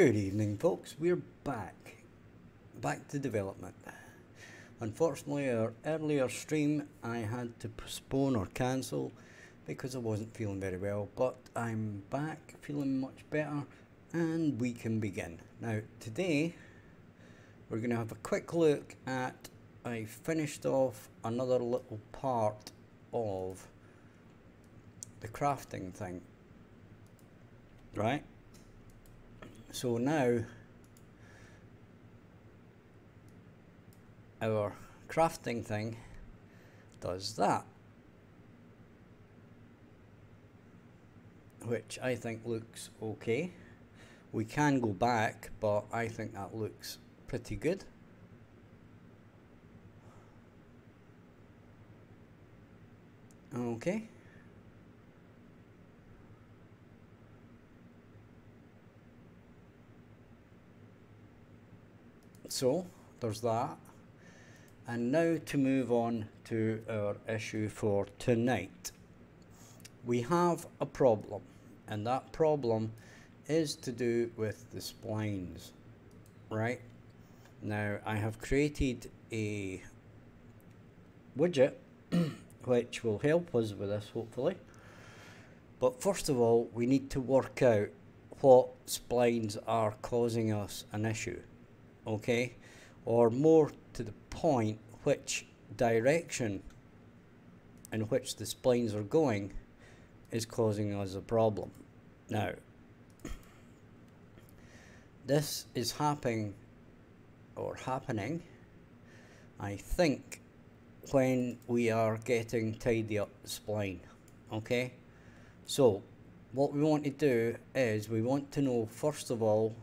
Good evening folks, we're back, back to development. Unfortunately our earlier stream I had to postpone or cancel because I wasn't feeling very well but I'm back feeling much better and we can begin. Now today we're going to have a quick look at I finished off another little part of the crafting thing right so now our crafting thing does that. Which I think looks okay. We can go back but I think that looks pretty good. Okay so there's that. And now to move on to our issue for tonight. We have a problem and that problem is to do with the splines right? Now I have created a widget which will help us with this hopefully. But first of all we need to work out what splines are causing us an issue okay or more to the point which direction in which the splines are going is causing us a problem. Now this is happening or happening I think when we are getting tidy up the spline okay? So what we want to do is we want to know first of all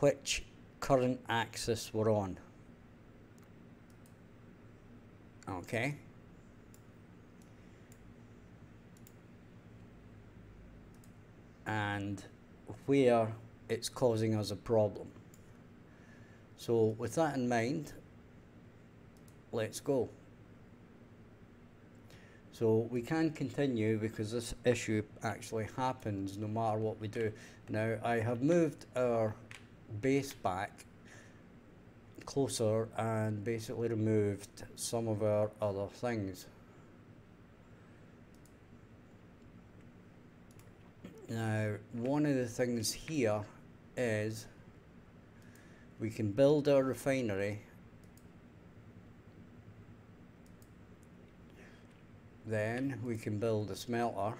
which current axis we're on. Okay. And where it's causing us a problem. So with that in mind, let's go. So we can continue because this issue actually happens no matter what we do. Now I have moved our base back closer and basically removed some of our other things. Now, one of the things here is we can build our refinery then we can build a smelter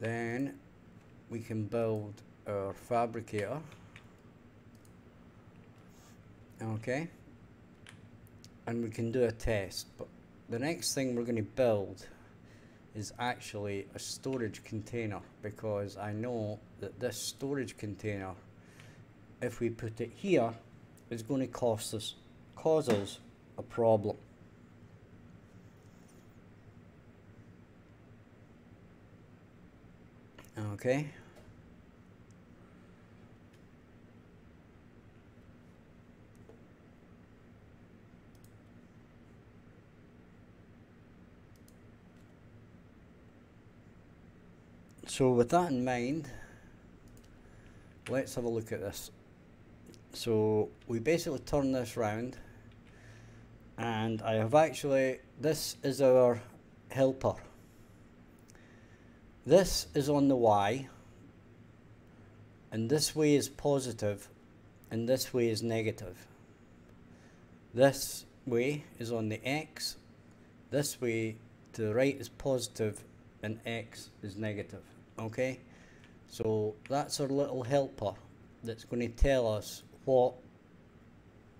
then we can build our fabricator okay. And we can do a test but the next thing we're going to build is actually a storage container because I know that this storage container if we put it here is going to cost us cause us a problem. Okay. So with that in mind, let's have a look at this. So we basically turn this round and I have actually, this is our helper. This is on the Y and this way is positive and this way is negative. This way is on the X, this way to the right is positive and X is negative. Okay, so that's our little helper that's going to tell us what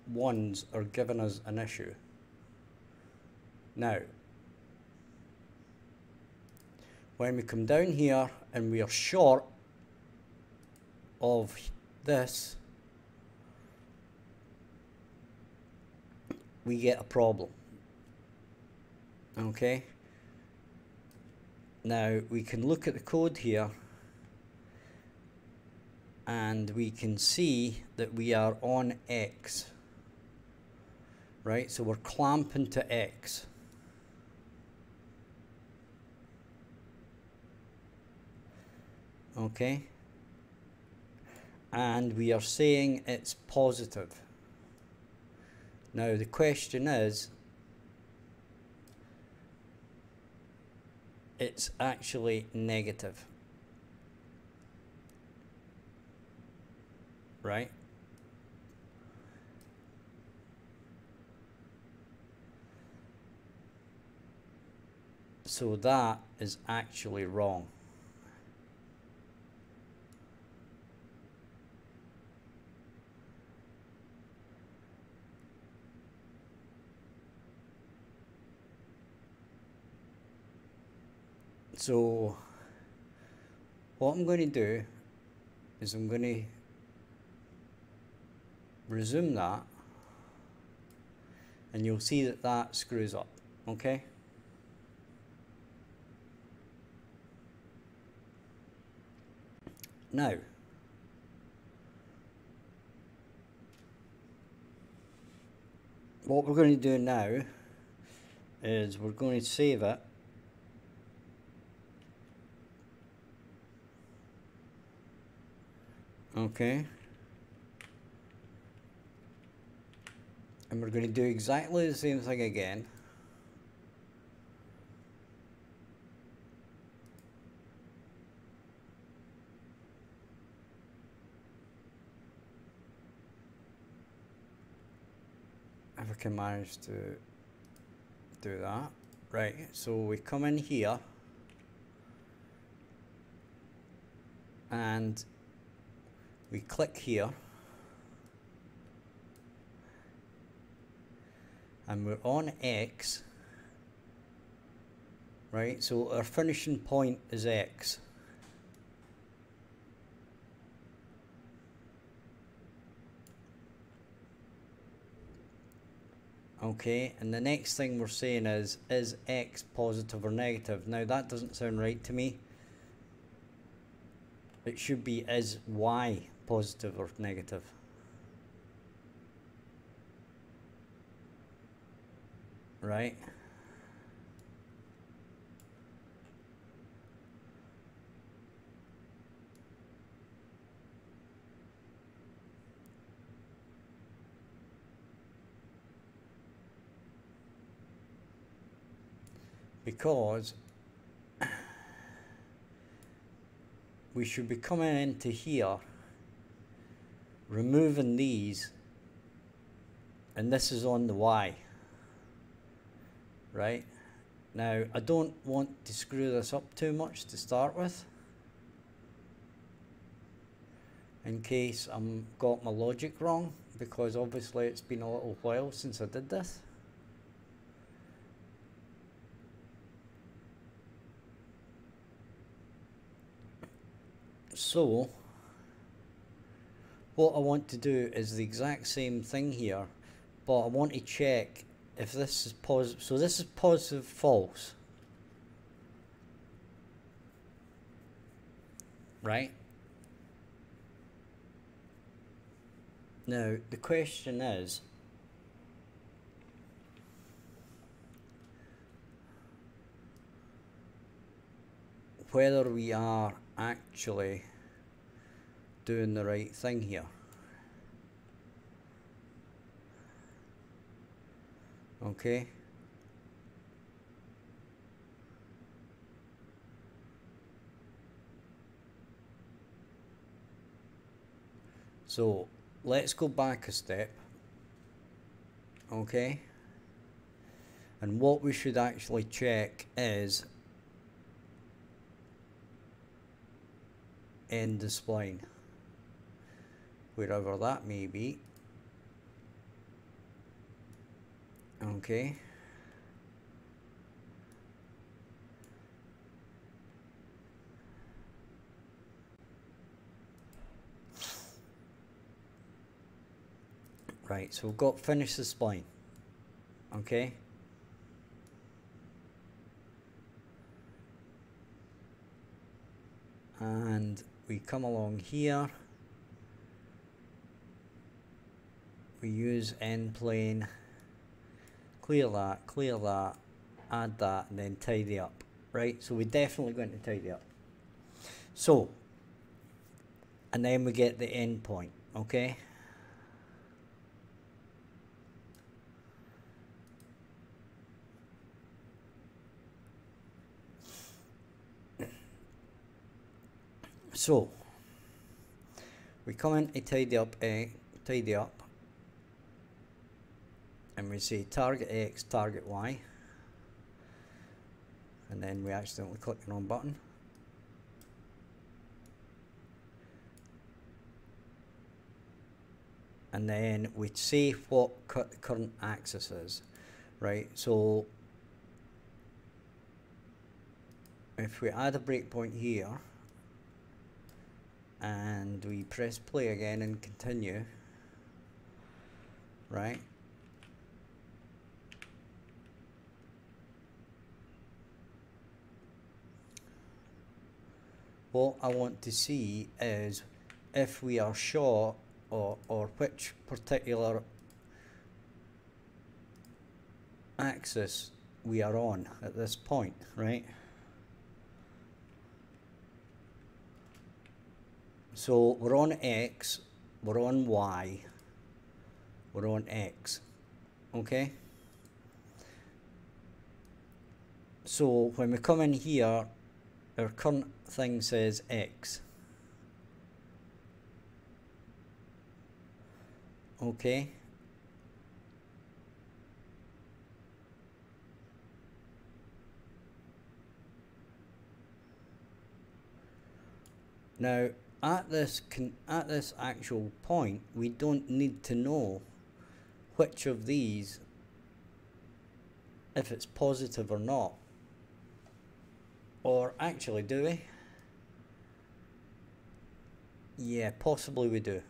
ones are giving us an issue. Now, when we come down here and we are short of this we get a problem. Okay now we can look at the code here and we can see that we are on X right? So we're clamping to X. Okay? And we are saying it's positive. Now the question is it's actually negative. Right? So that is actually wrong So what I'm going to do is I'm going to resume that and you'll see that that screws up okay? Now what we're going to do now is we're going to save it okay. And we're going to do exactly the same thing again. If I can manage to do that. Right so we come in here. And we click here. And we're on X. Right so our finishing point is X. Okay and the next thing we're saying is is X positive or negative? Now that doesn't sound right to me. It should be is Y positive or negative. Right? Because we should be coming into here removing these and this is on the Y right? Now I don't want to screw this up too much to start with in case I'm got my logic wrong because obviously it's been a little while since I did this. So what I want to do is the exact same thing here but I want to check if this is positive so this is positive false. Right? Now the question is whether we are actually doing the right thing here. Okay. So let's go back a step. Okay. And what we should actually check is end the spline wherever that may be. Okay. Right, so we've got finish the spline. Okay. And we come along here. We use end spline, clear that, clear that, add that, and then tidy up, right? So we're definitely going to tidy up. So, and then we get the end point, okay? So, we come in to tidy up A, tidy up, and we say target X, target Y, and then we accidentally click the wrong button. and then we say what cu current axis is, right? So if we add a breakpoint here and we press play again and continue, right? What I want to see is if we are short or, or which particular axis we are on at this point, right? So we're on X, we're on Y, we're on X, okay? So when we come in here, our current thing says X. okay now at this at this actual point we don't need to know which of these if it's positive or not or actually do we yeah possibly we do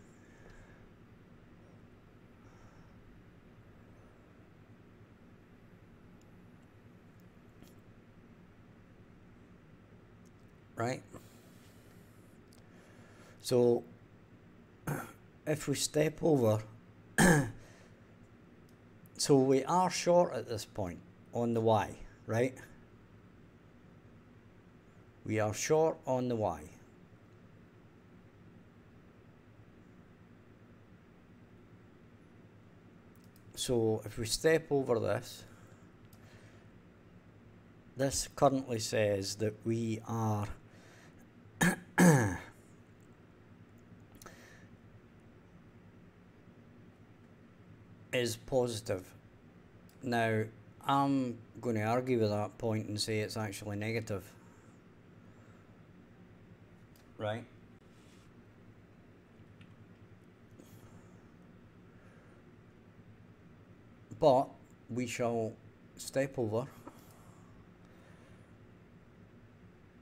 right? So if we step over, so we are short at this point on the Y, right? We are short on the Y. So if we step over this, this currently says that we are is positive. Now, I'm going to argue with that point and say it's actually negative. Right? But we shall step over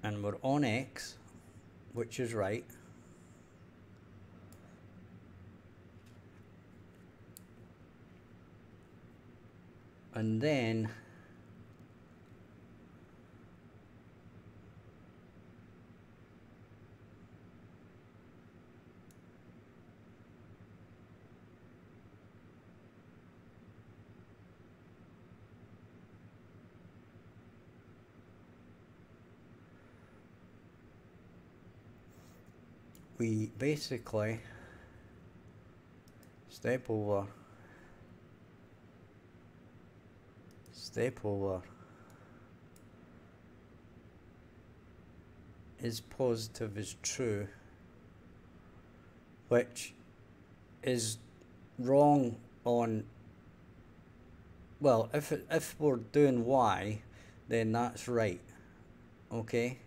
and we're on X, which is right. And then we basically step over, step over is positive is true, which is wrong on, well, if, if we're doing Y, then that's right, okay?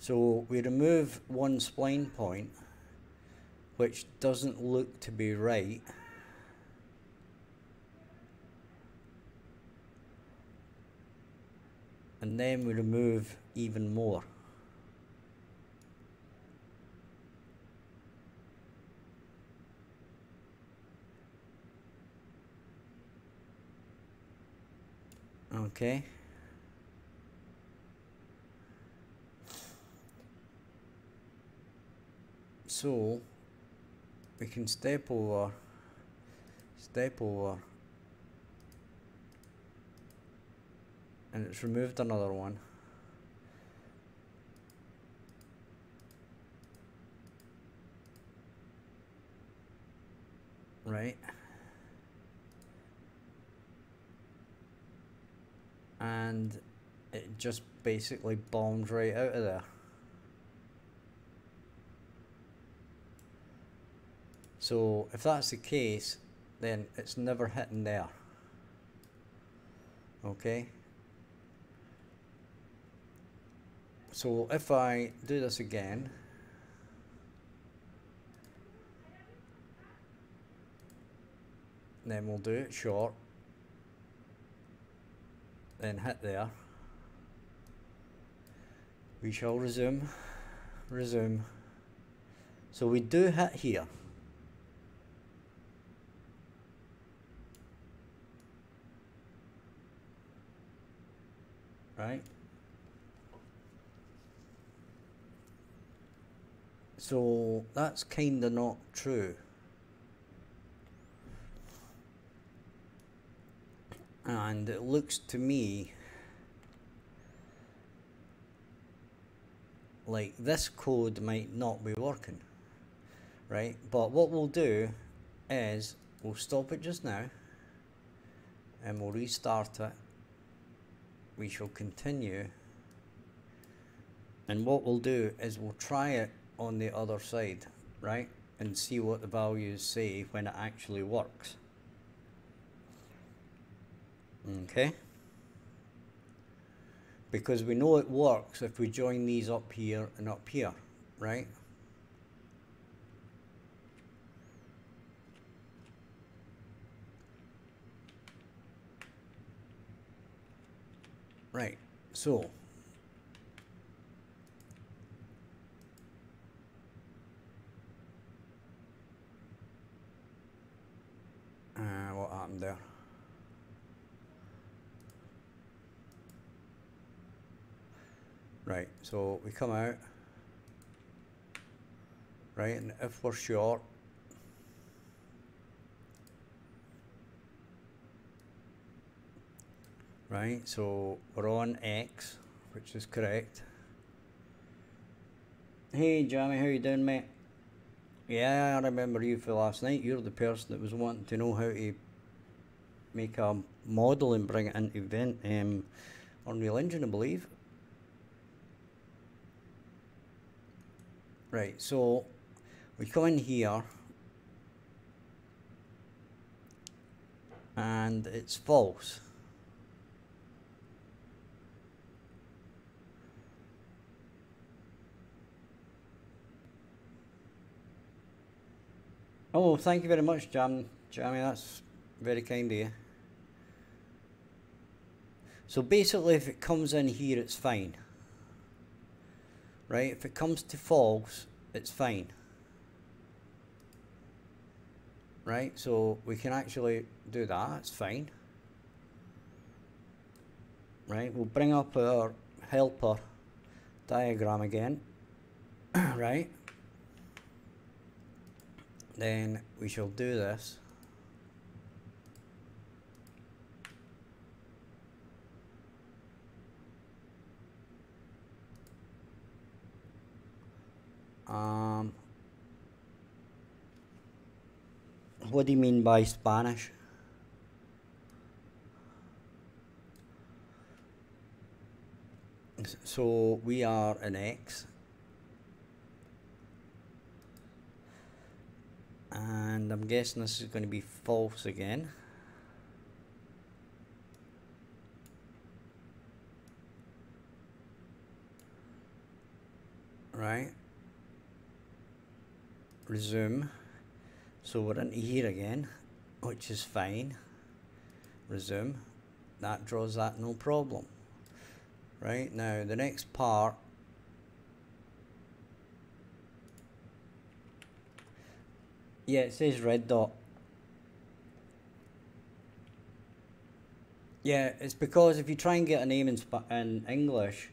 So we remove one spline point, which doesn't look to be right. And then we remove even more. Okay. So we can step over, step over, and it's removed another one. Right. And it just basically bombs right out of there. So if that's the case, then it's never hitting there. Okay. So if I do this again, then we'll do it short, then hit there. We shall resume, resume. So we do hit here. Right? So that's kind of not true. And it looks to me like this code might not be working, right? But what we'll do is we'll stop it just now and we'll restart it we shall continue. And what we'll do is we'll try it on the other side right? And see what the values say when it actually works. Okay? Because we know it works if we join these up here and up here right Right, so uh, what happened there? Right, so we come out, right, and if we're short, Right, so we're on X, which is correct. Hey Jamie, how you doing mate? Yeah, I remember you for last night. You're the person that was wanting to know how to make a model and bring it into event um, Unreal Engine, I believe. Right, so we come in here and it's false. Oh, thank you very much, Jam. Jamie, that's very kind of you. So basically, if it comes in here, it's fine. Right? If it comes to false, it's fine. Right? So we can actually do that. It's fine. Right? We'll bring up our helper diagram again. right? Then we shall do this. Um, what do you mean by Spanish? So we are an X and I'm guessing this is going to be false again. Right. Resume. So we're into here again which is fine. Resume. That draws that no problem. Right now the next part Yeah, it says red dot. Yeah, it's because if you try and get a name in, Sp in English,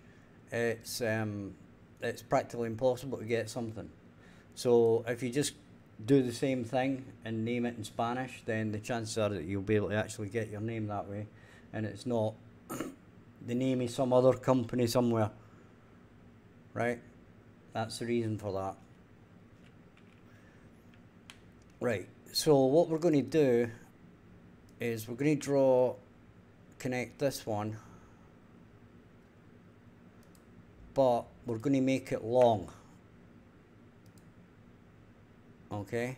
it's um, it's practically impossible to get something. So if you just do the same thing and name it in Spanish, then the chances are that you'll be able to actually get your name that way, and it's not the name of some other company somewhere. Right? That's the reason for that. Right, so what we're going to do is we're going to draw, connect this one, but we're going to make it long. Okay?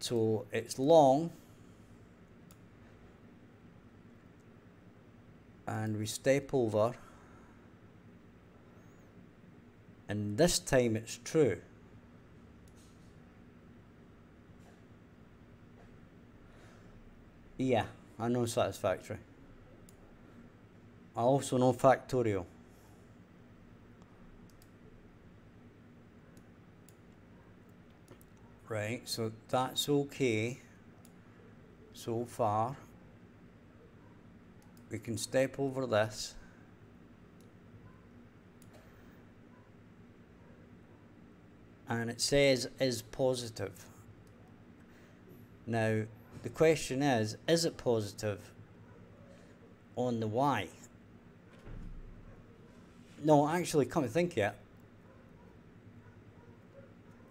So it's long, and we step over, and this time it's true. Yeah, I know satisfactory. I also know Factorio. Right, so that's okay so far. We can step over this. And it says is positive. Now, the question is, is it positive on the Y? No, actually, come to think of it,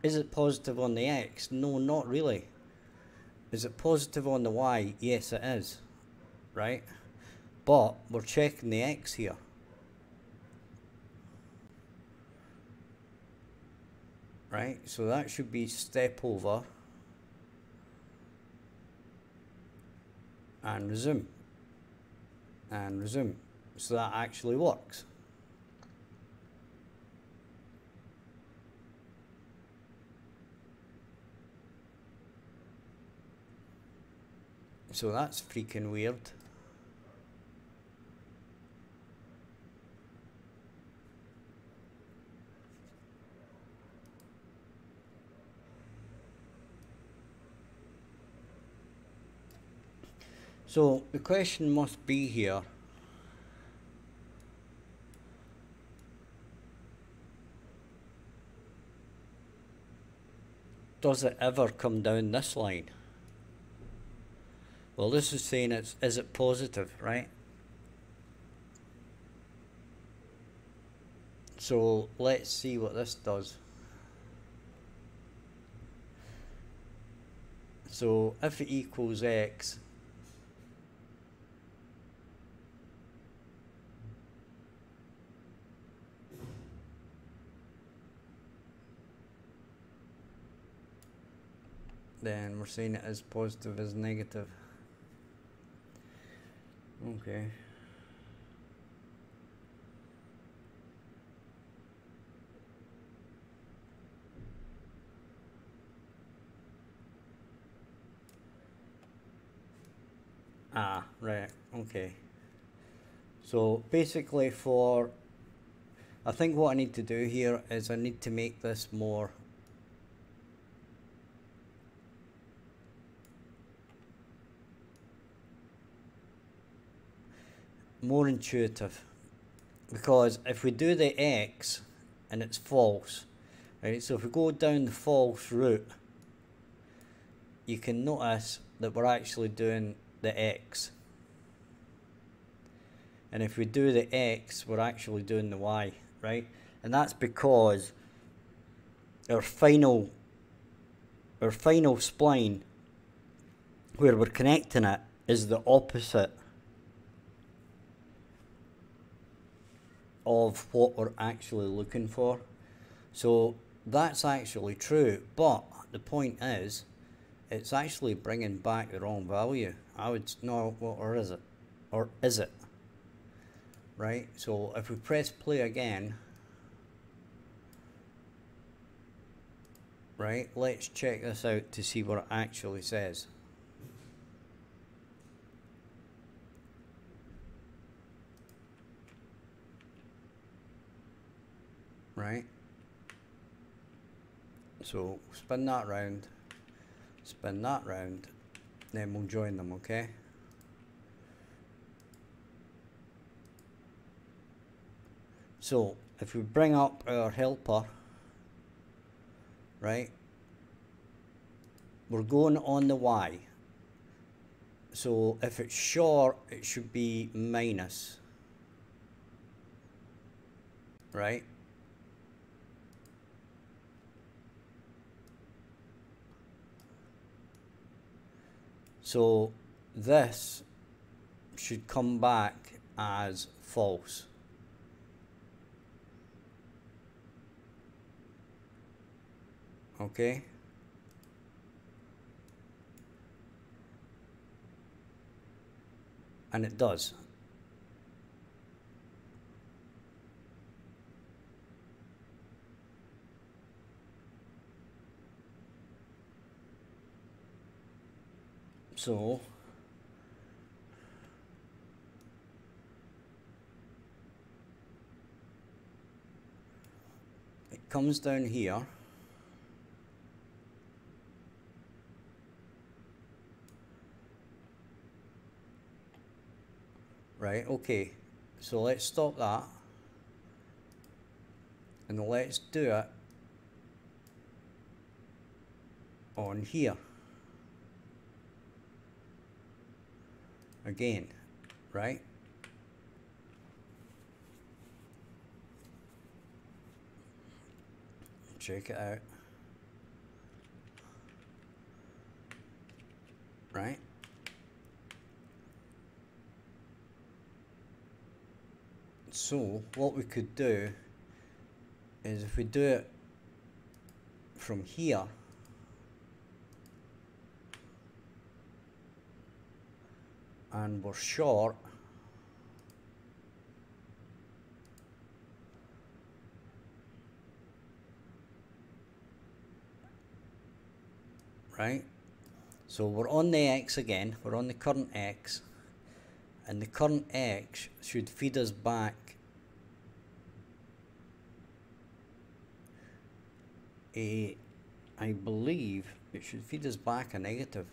is it positive on the X? No, not really. Is it positive on the Y? Yes, it is. Right? But we're checking the X here. Right? So that should be step over. And resume. And resume. So that actually works. So that's freaking weird So the question must be here. Does it ever come down this line? Well, this is saying it's, is it positive, right? So let's see what this does. So if it equals x, then we're seeing it as positive as negative. Okay. Ah, right, okay. So basically for, I think what I need to do here is I need to make this more more intuitive because if we do the X and it's false, right, so if we go down the false route, you can notice that we're actually doing the X. And if we do the X, we're actually doing the Y, right? And that's because our final our final spline where we're connecting it is the opposite of what we're actually looking for. So that's actually true, but the point is, it's actually bringing back the wrong value. I would know, well, or is it? Or is it? Right, so if we press play again, right, let's check this out to see what it actually says. Right? So spin that round, spin that round, then we'll join them, okay? So if we bring up our helper, right? We're going on the y. So if it's short, it should be minus, right? So this should come back as false. Okay. And it does. So it comes down here. Right, okay. So let's stop that. And let's do it on here. Again, right? Check it out. Right? So, what we could do is if we do it from here, and we're right? So we're on the X again, we're on the current X, and the current X should feed us back a, I believe it should feed us back a negative.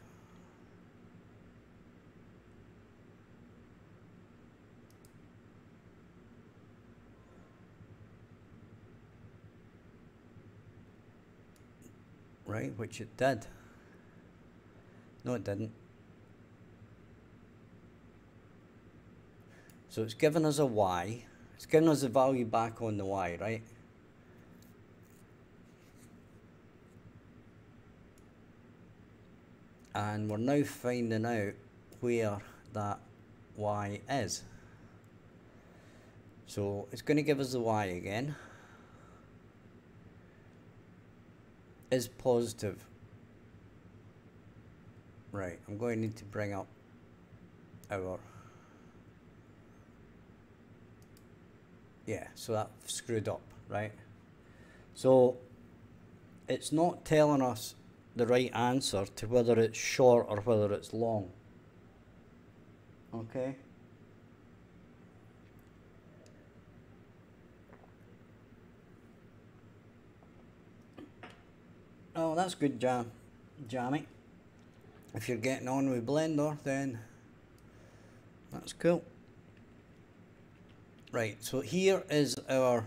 Right, which it did. No, it didn't. So it's given us a y. It's given us a value back on the y, right? And we're now finding out where that y is. So it's going to give us the y again. Is positive. Right, I'm going to need to bring up our yeah so that screwed up right? So it's not telling us the right answer to whether it's short or whether it's long. Okay oh that's good jam jammy if you're getting on with blender then that's cool Right, so here is our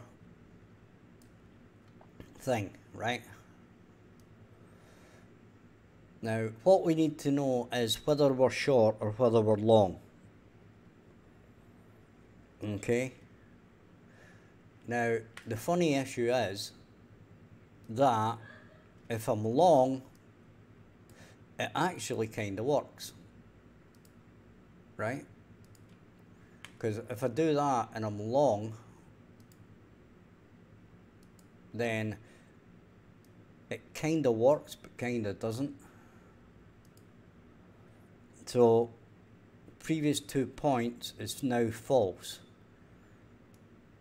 thing, right? Now, what we need to know is whether we're short or whether we're long. Okay? Now, the funny issue is that if I'm long, it actually kind of works. Right? Because if I do that and I'm long, then it kind of works but kind of doesn't. So previous two points is now false.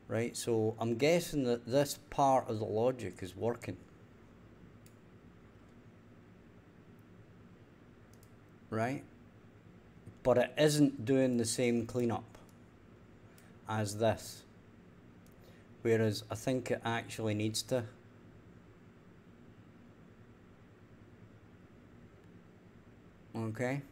Right, so I'm guessing that this part of the logic is working. Right? But it isn't doing the same cleanup as this. Whereas I think it actually needs to. Okay.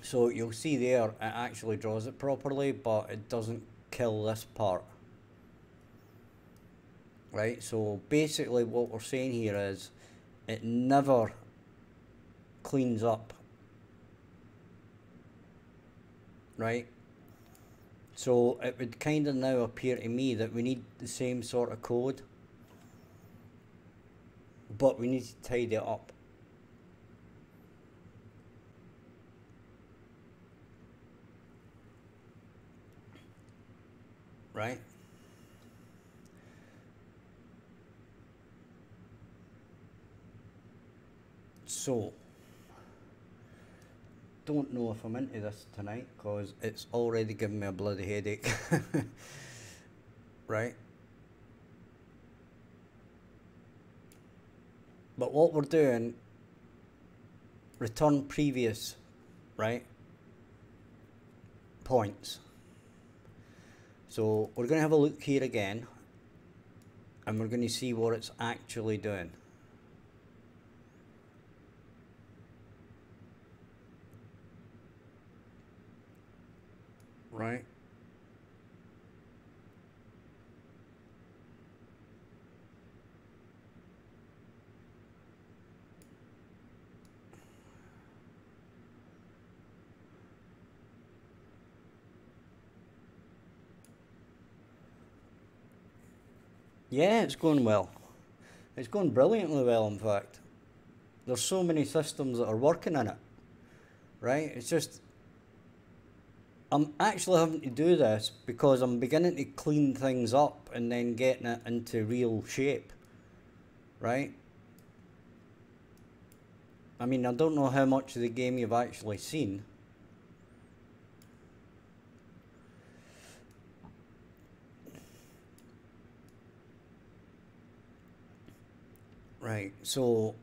So you'll see there, it actually draws it properly, but it doesn't kill this part. Right, so basically what we're saying here is, it never cleans up. Right? So it would kind of now appear to me that we need the same sort of code, but we need to tidy it up. Right? So, don't know if I'm into this tonight because it's already giving me a bloody headache. right? But what we're doing, return previous, right? Points. So we're going to have a look here again and we're going to see what it's actually doing. Right? Yeah, it's going well. It's going brilliantly well, in fact. There's so many systems that are working in it, right? It's just I'm actually having to do this because I'm beginning to clean things up and then getting it into real shape, right? I mean, I don't know how much of the game you've actually seen. Right, so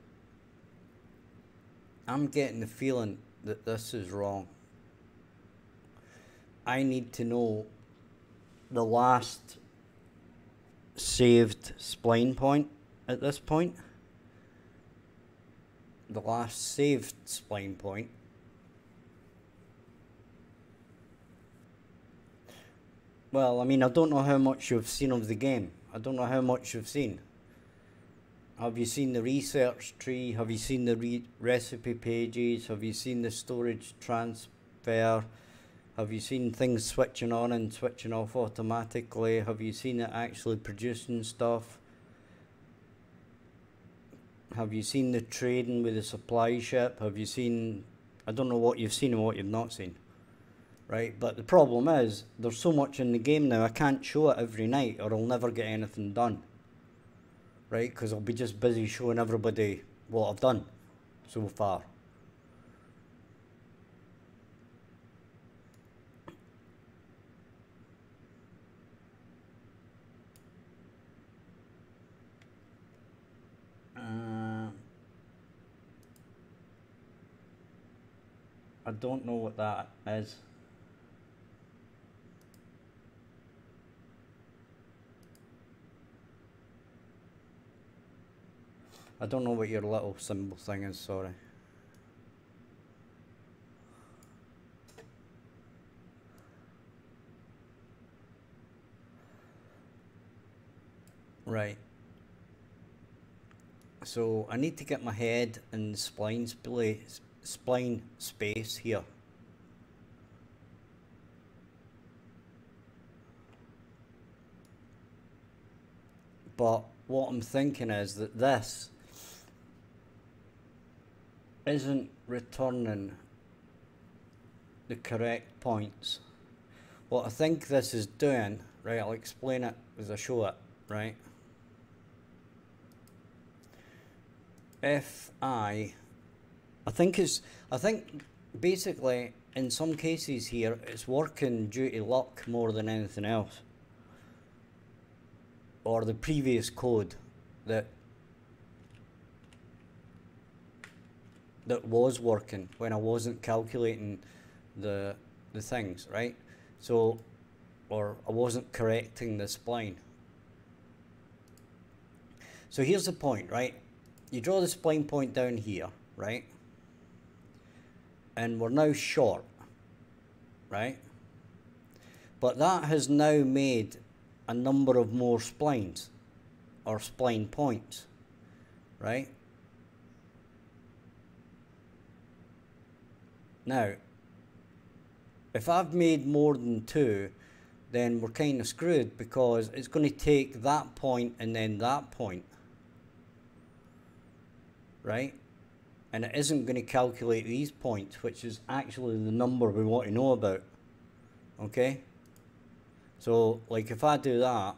I'm getting the feeling that this is wrong. I need to know the last saved spline point at this point. The last saved spline point. Well, I mean, I don't know how much you've seen of the game. I don't know how much you've seen. Have you seen the research tree? Have you seen the re recipe pages? Have you seen the storage transfer? Have you seen things switching on and switching off automatically? Have you seen it actually producing stuff? Have you seen the trading with the supply ship? Have you seen, I don't know what you've seen and what you've not seen, right? But the problem is, there's so much in the game now, I can't show it every night or I'll never get anything done, right? Because I'll be just busy showing everybody what I've done so far. Uh, I don't know what that is. I don't know what your little symbol thing is, sorry. Right. So I need to get my head in spline, spline space here. But what I'm thinking is that this isn't returning the correct points. What I think this is doing, right, I'll explain it as I show it, right? If I, I think is I think basically in some cases here it's working due to luck more than anything else. Or the previous code that that was working when I wasn't calculating the the things, right? So or I wasn't correcting the spline. So here's the point, right? You draw the spline point down here, right? And we're now short. right? But that has now made a number of more splines or spline points, right? Now, if I've made more than two, then we're kind of screwed because it's going to take that point and then that point, right? And it isn't going to calculate these points, which is actually the number we want to know about, okay? So, like if I do that,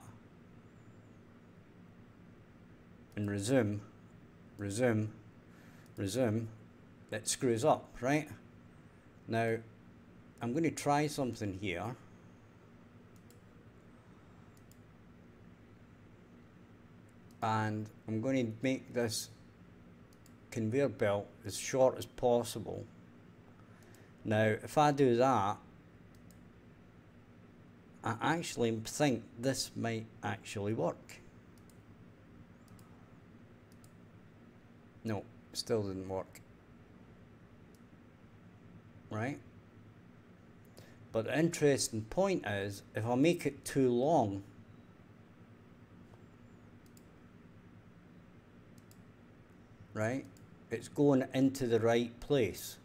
and resume, resume, resume, it screws up, right? Now, I'm going to try something here. And I'm going to make this conveyor belt as short as possible. Now, if I do that, I actually think this might actually work. No, still didn't work. Right? But the interesting point is, if I make it too long, right, it's going into the right place.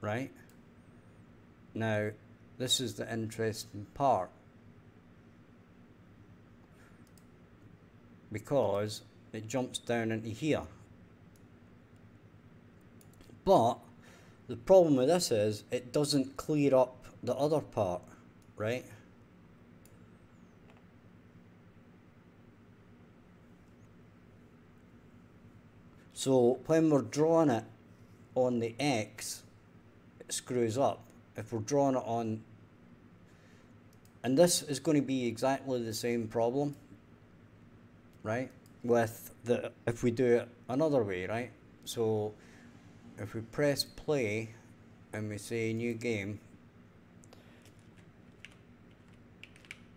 Right? Now, this is the interesting part. Because it jumps down into here. But the problem with this is it doesn't clear up the other part, right? So when we're drawing it on the X, it screws up. If we're drawing it on, and this is going to be exactly the same problem, right? With the, if we do it another way, right? So if we press play and we say new game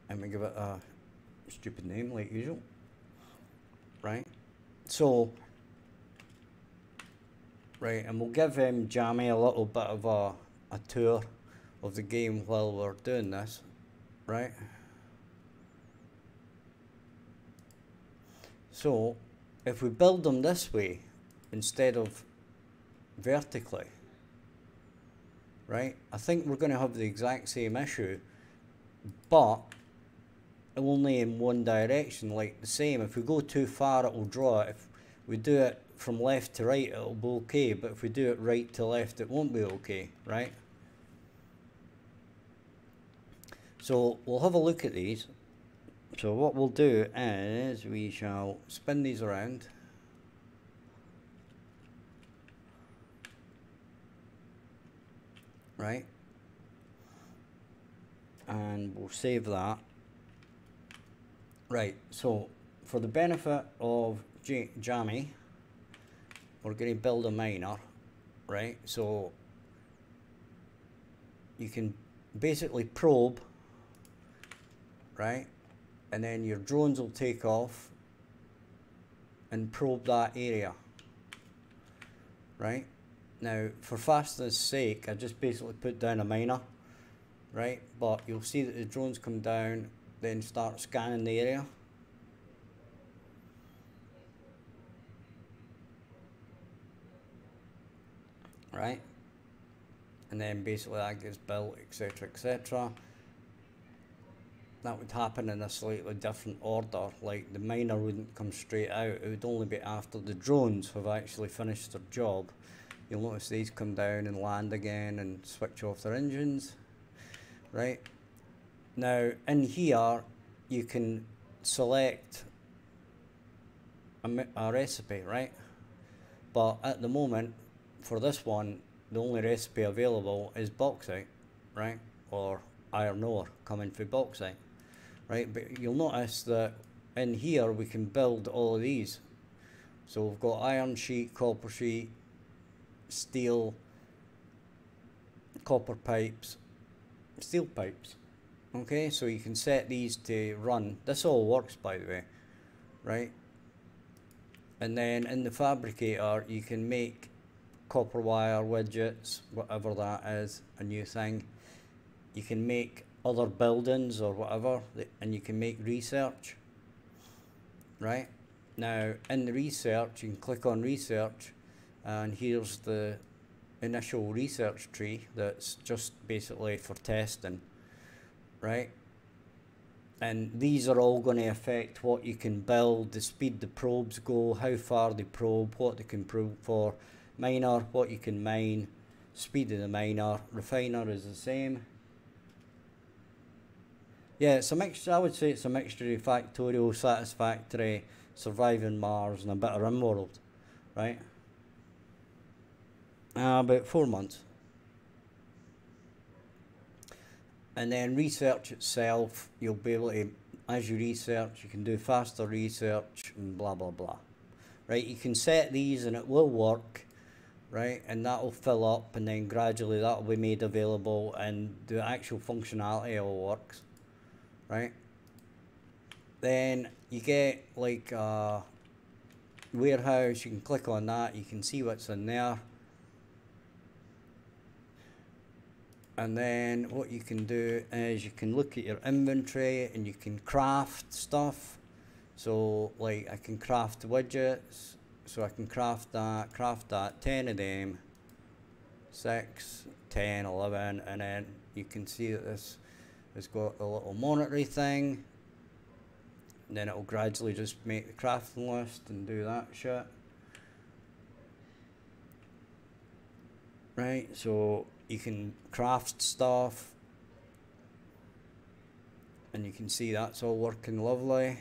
and we give it a stupid name like usual right so right and we'll give um, Jammy a little bit of a, a tour of the game while we're doing this right so if we build them this way instead of vertically, right? I think we're going to have the exact same issue, but only in one direction, like the same. If we go too far, it will draw it. If we do it from left to right, it'll be okay, but if we do it right to left, it won't be okay, right? So we'll have a look at these. So what we'll do is we shall spin these around. right? And we'll save that. Right, so for the benefit of J Jammy, we're going to build a miner, right? So you can basically probe, right? And then your drones will take off and probe that area, right? Now, for fastness sake, I just basically put down a miner, right? But you'll see that the drones come down, then start scanning the area. Right? And then basically that gets built, etc., etc. That would happen in a slightly different order, like the miner wouldn't come straight out, it would only be after the drones have actually finished their job. You'll notice these come down and land again and switch off their engines, right? Now in here you can select a, a recipe, right? But at the moment, for this one, the only recipe available is bauxite, right? Or iron ore coming from bauxite, right? But you'll notice that in here we can build all of these. So we've got iron sheet, copper sheet, steel, copper pipes, steel pipes. Okay, so you can set these to run. This all works, by the way, right? and then in the fabricator you can make copper wire widgets, whatever that is, a new thing. You can make other buildings or whatever, and you can make research. Right? Now, in the research, you can click on research, and here's the initial research tree that's just basically for testing. Right? and these are all going to affect what you can build, the speed the probes go, how far they probe, what they can probe for, miner, what you can mine, speed of the miner, refiner is the same. Yeah, it's a mixture, I would say it's a mixture of Factorio, satisfactory, surviving Mars and a bit of RimWorld, right? Uh, about four months. and then research itself you'll be able to as you research you can do faster research and blah blah blah right you can set these and it will work right? And that will fill up and then gradually that will be made available and the actual functionality all works right? Then you get like a warehouse you can click on that you can see what's in there. And then what you can do is you can look at your inventory and you can craft stuff. So like I can craft widgets so I can craft that craft that 10 of them 6 10 11 and then you can see that this has got a little monetary thing. And then it will gradually just make the crafting list and do that shit. Right so you can craft stuff and you can see that's all working lovely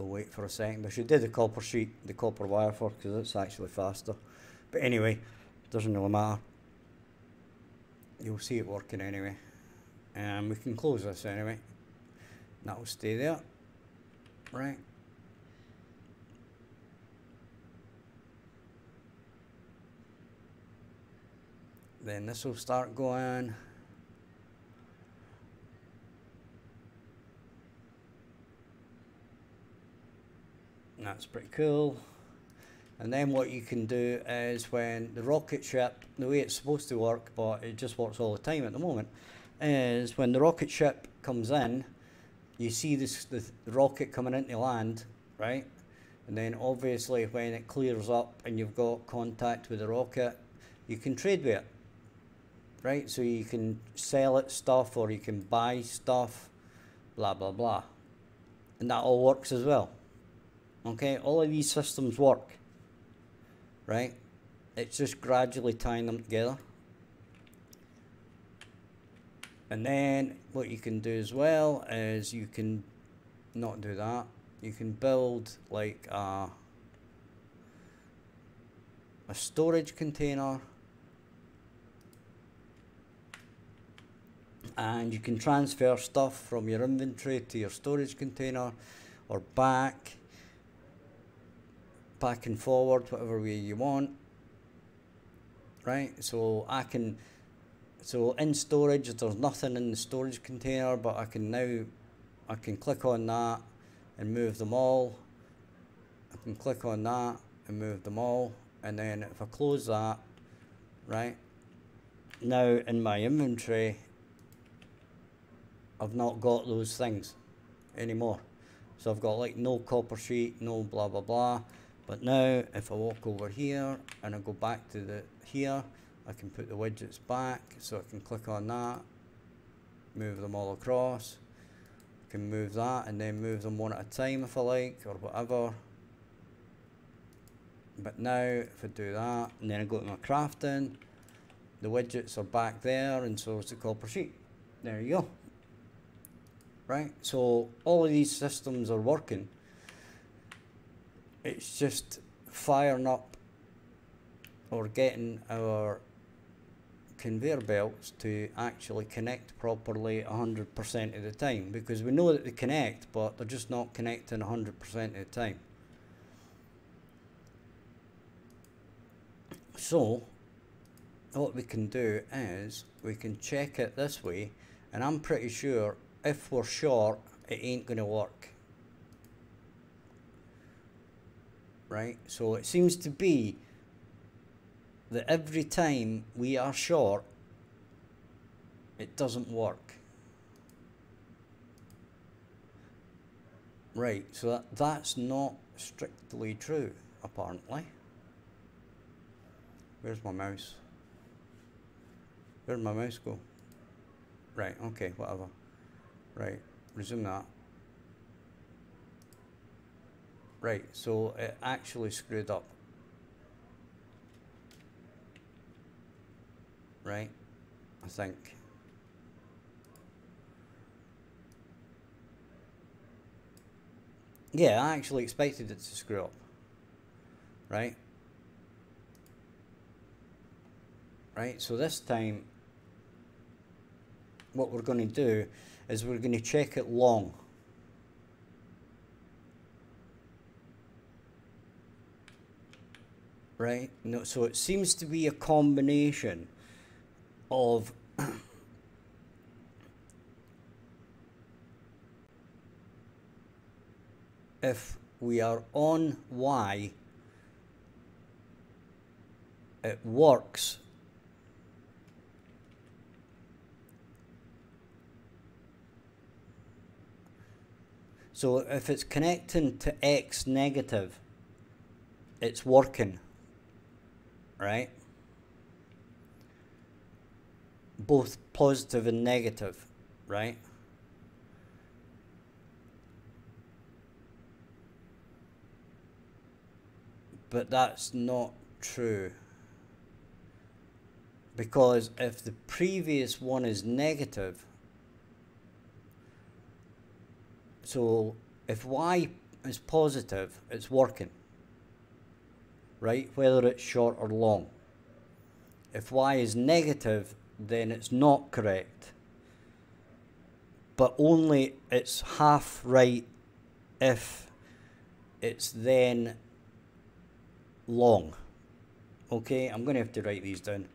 we'll wait for a second. I should do the copper sheet the copper wire for because it's actually faster. But anyway doesn't really matter. You'll see it working anyway. And we can close this anyway. That will stay there. Right. Then this will start going that's pretty cool and then what you can do is when the rocket ship the way it's supposed to work but it just works all the time at the moment is when the rocket ship comes in you see this the rocket coming into land right and then obviously when it clears up and you've got contact with the rocket you can trade with it right? So you can sell it stuff or you can buy stuff, blah, blah, blah. And that all works as well. Okay, all of these systems work, right? It's just gradually tying them together. And then what you can do as well is you can not do that. You can build like a, a storage container and you can transfer stuff from your inventory to your storage container or back back and forward whatever way you want right so I can so in storage there's nothing in the storage container but I can now I can click on that and move them all I can click on that and move them all and then if I close that right now in my inventory I've not got those things anymore. So I've got like no copper sheet, no blah blah blah. But now if I walk over here and I go back to the here, I can put the widgets back so I can click on that, move them all across. I can move that and then move them one at a time if I like or whatever. But now if I do that and then I go to my crafting, the widgets are back there and so is the copper sheet. There you go right? So all of these systems are working. It's just firing up or getting our conveyor belts to actually connect properly 100% of the time because we know that they connect but they're just not connecting 100% of the time. So what we can do is we can check it this way and I'm pretty sure if we're short, it ain't going to work right? So it seems to be that every time we are short, it doesn't work. Right, so that, that's not strictly true, apparently. Where's my mouse? Where'd my mouse go? Right, okay, whatever. Right, resume that. Right, so it actually screwed up. Right, I think. Yeah, I actually expected it to screw up. Right? Right, so this time what we're going to do is we're going to check it long. Right, no, so it seems to be a combination of if we are on Y, it works. So if it's connecting to X negative, it's working, right? Both positive and negative, right? But that's not true. Because if the previous one is negative, so if y is positive, it's working, right? Whether it's short or long. If y is negative, then it's not correct. But only it's half right if it's then long. Okay, I'm going to have to write these down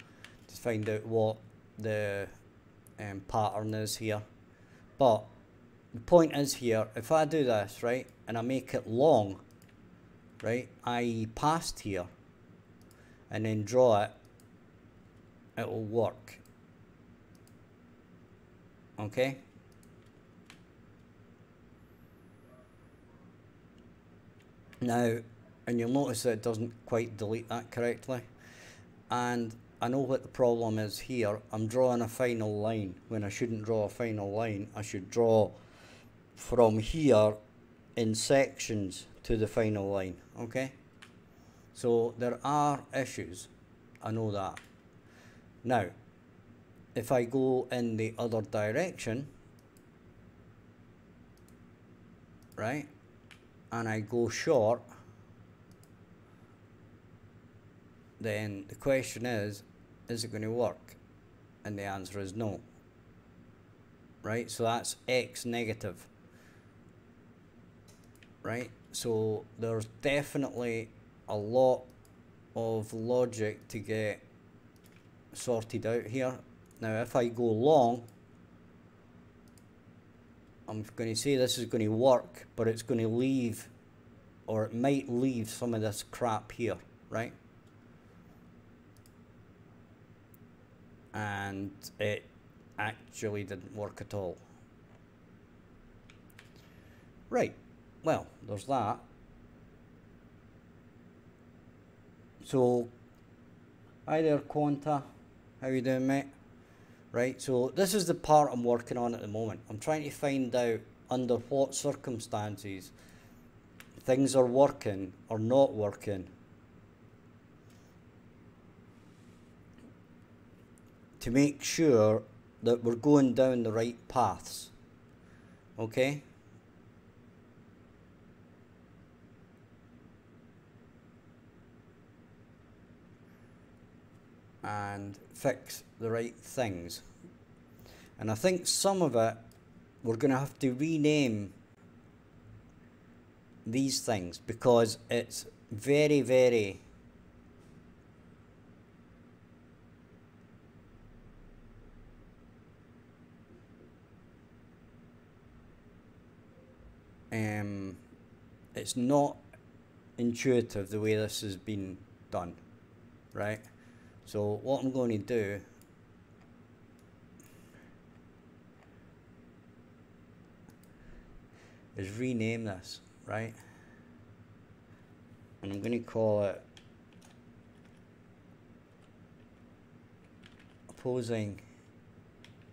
to find out what the um, pattern is here. But the point is here, if I do this, right, and I make it long, right, i.e. past here, and then draw it, it will work. Okay? Now, and you'll notice that it doesn't quite delete that correctly. And I know what the problem is here. I'm drawing a final line when I shouldn't draw a final line. I should draw from here in sections to the final line. Okay? So there are issues. I know that. Now, if I go in the other direction, right, and I go short, then the question is, is it going to work? And the answer is no. Right, so that's x negative. Right, so there's definitely a lot of logic to get sorted out here. Now if I go long, I'm going to say this is going to work, but it's going to leave, or it might leave some of this crap here, right? and it actually didn't work at all. Right, well, there's that. So, hi there, Quanta. How you doing, mate? Right, so this is the part I'm working on at the moment. I'm trying to find out under what circumstances things are working or not working to make sure that we're going down the right paths. Okay? And fix the right things. And I think some of it we're going to have to rename these things because it's very, very um, it's not intuitive the way this has been done, right? So what I'm going to do is rename this, right? And I'm going to call it opposing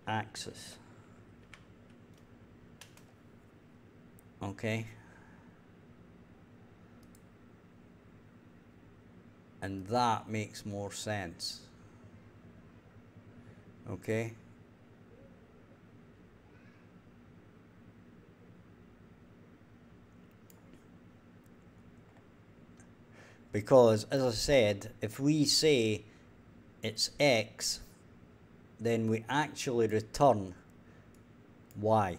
axis. Okay? And that makes more sense. Okay? Because, as I said, if we say it's x, then we actually return y.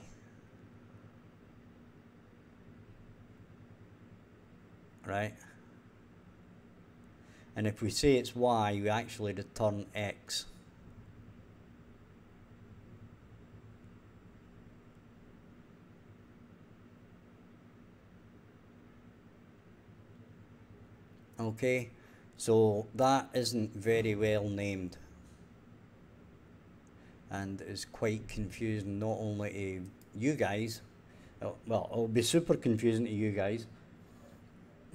Right? And if we say it's y, we actually return x. Okay, so that isn't very well named and is quite confusing not only to you guys, uh, well, it'll be super confusing to you guys,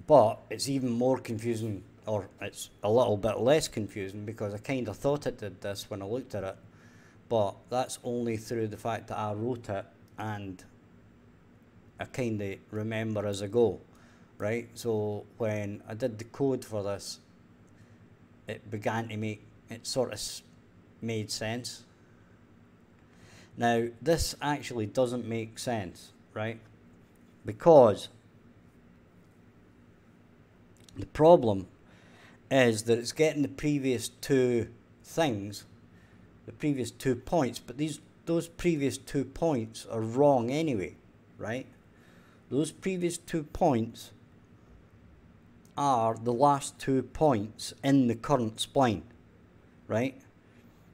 but it's even more confusing, or it's a little bit less confusing because I kind of thought it did this when I looked at it, but that's only through the fact that I wrote it and I kind of remember as I go right? So when I did the code for this, it began to make, it sort of made sense. Now, this actually doesn't make sense, right? Because the problem is that it's getting the previous two things, the previous two points, but these those previous two points are wrong anyway, right? Those previous two points are the last two points in the current spline, right?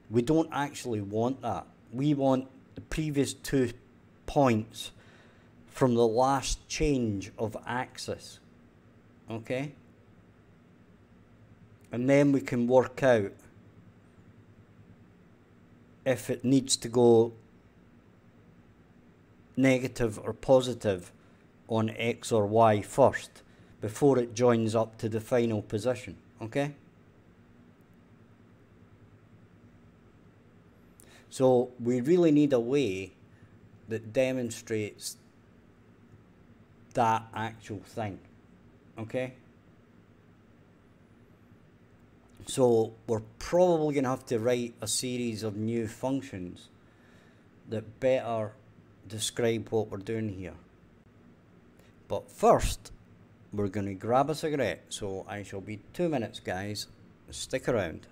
We don't actually want that. We want the previous two points from the last change of axis, okay? And then we can work out if it needs to go negative or positive on x or y first before it joins up to the final position. Okay? So we really need a way that demonstrates that actual thing. Okay? So we're probably going to have to write a series of new functions that better describe what we're doing here. But first, we're going to grab a cigarette. So I shall be two minutes, guys. Stick around.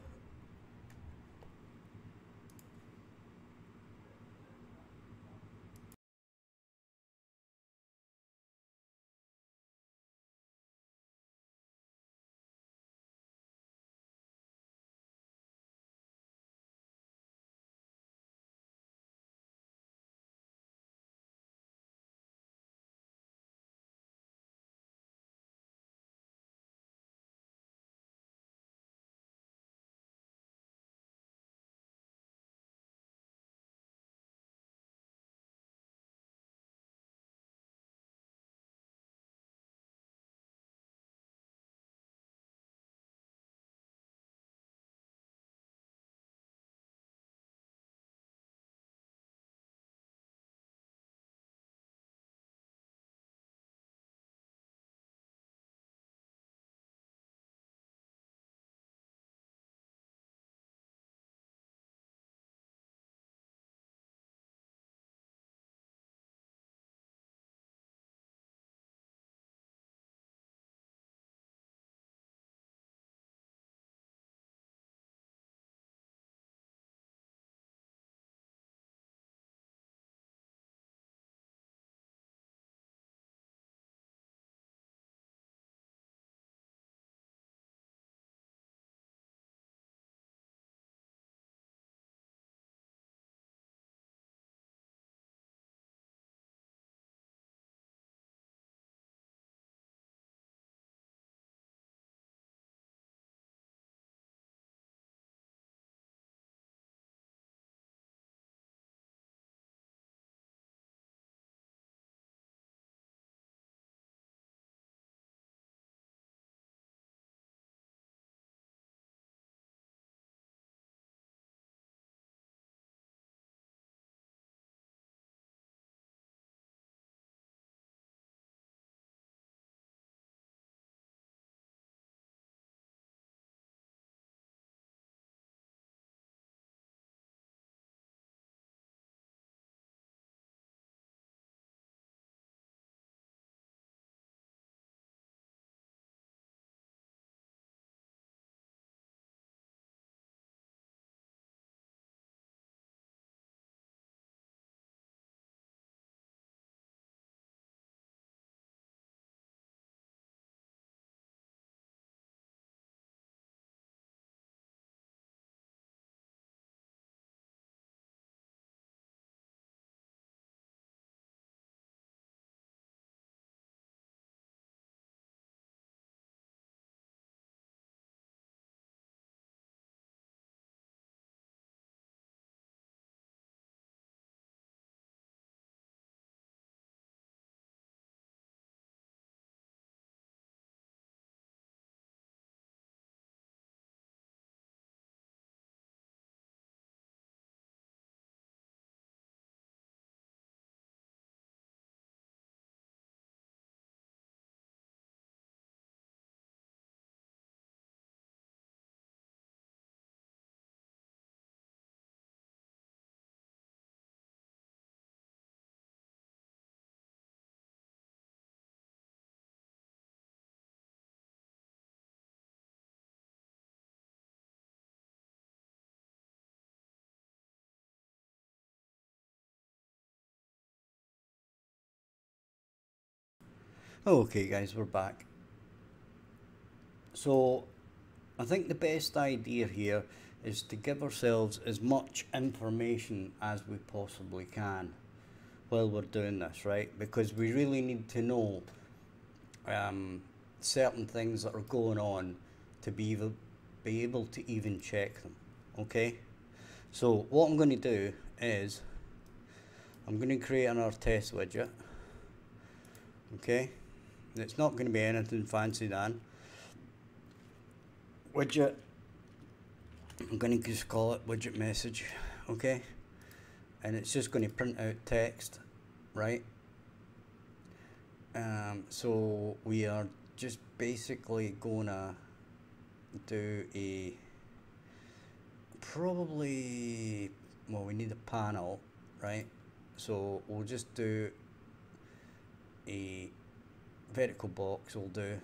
Okay guys, we're back. So, I think the best idea here is to give ourselves as much information as we possibly can while we're doing this, right? Because we really need to know um, certain things that are going on to be be able to even check them, okay? So what I'm going to do is I'm going to create another test widget, okay? It's not going to be anything fancy then. Widget, I'm going to just call it widget message, okay? And it's just going to print out text, right? Um, so we are just basically gonna do a probably well we need a panel right so we'll just do a vertical box will do.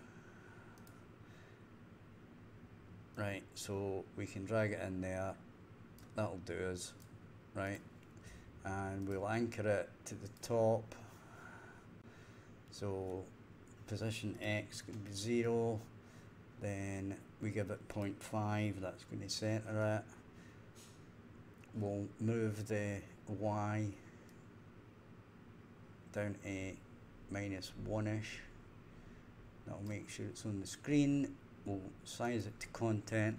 Right so we can drag it in there. That'll do us right? And we'll anchor it to the top. So position x can be 0 then we give it 0.5 that's going to center it. We'll move the y down to minus 1ish that'll make sure it's on the screen. We'll size it to content.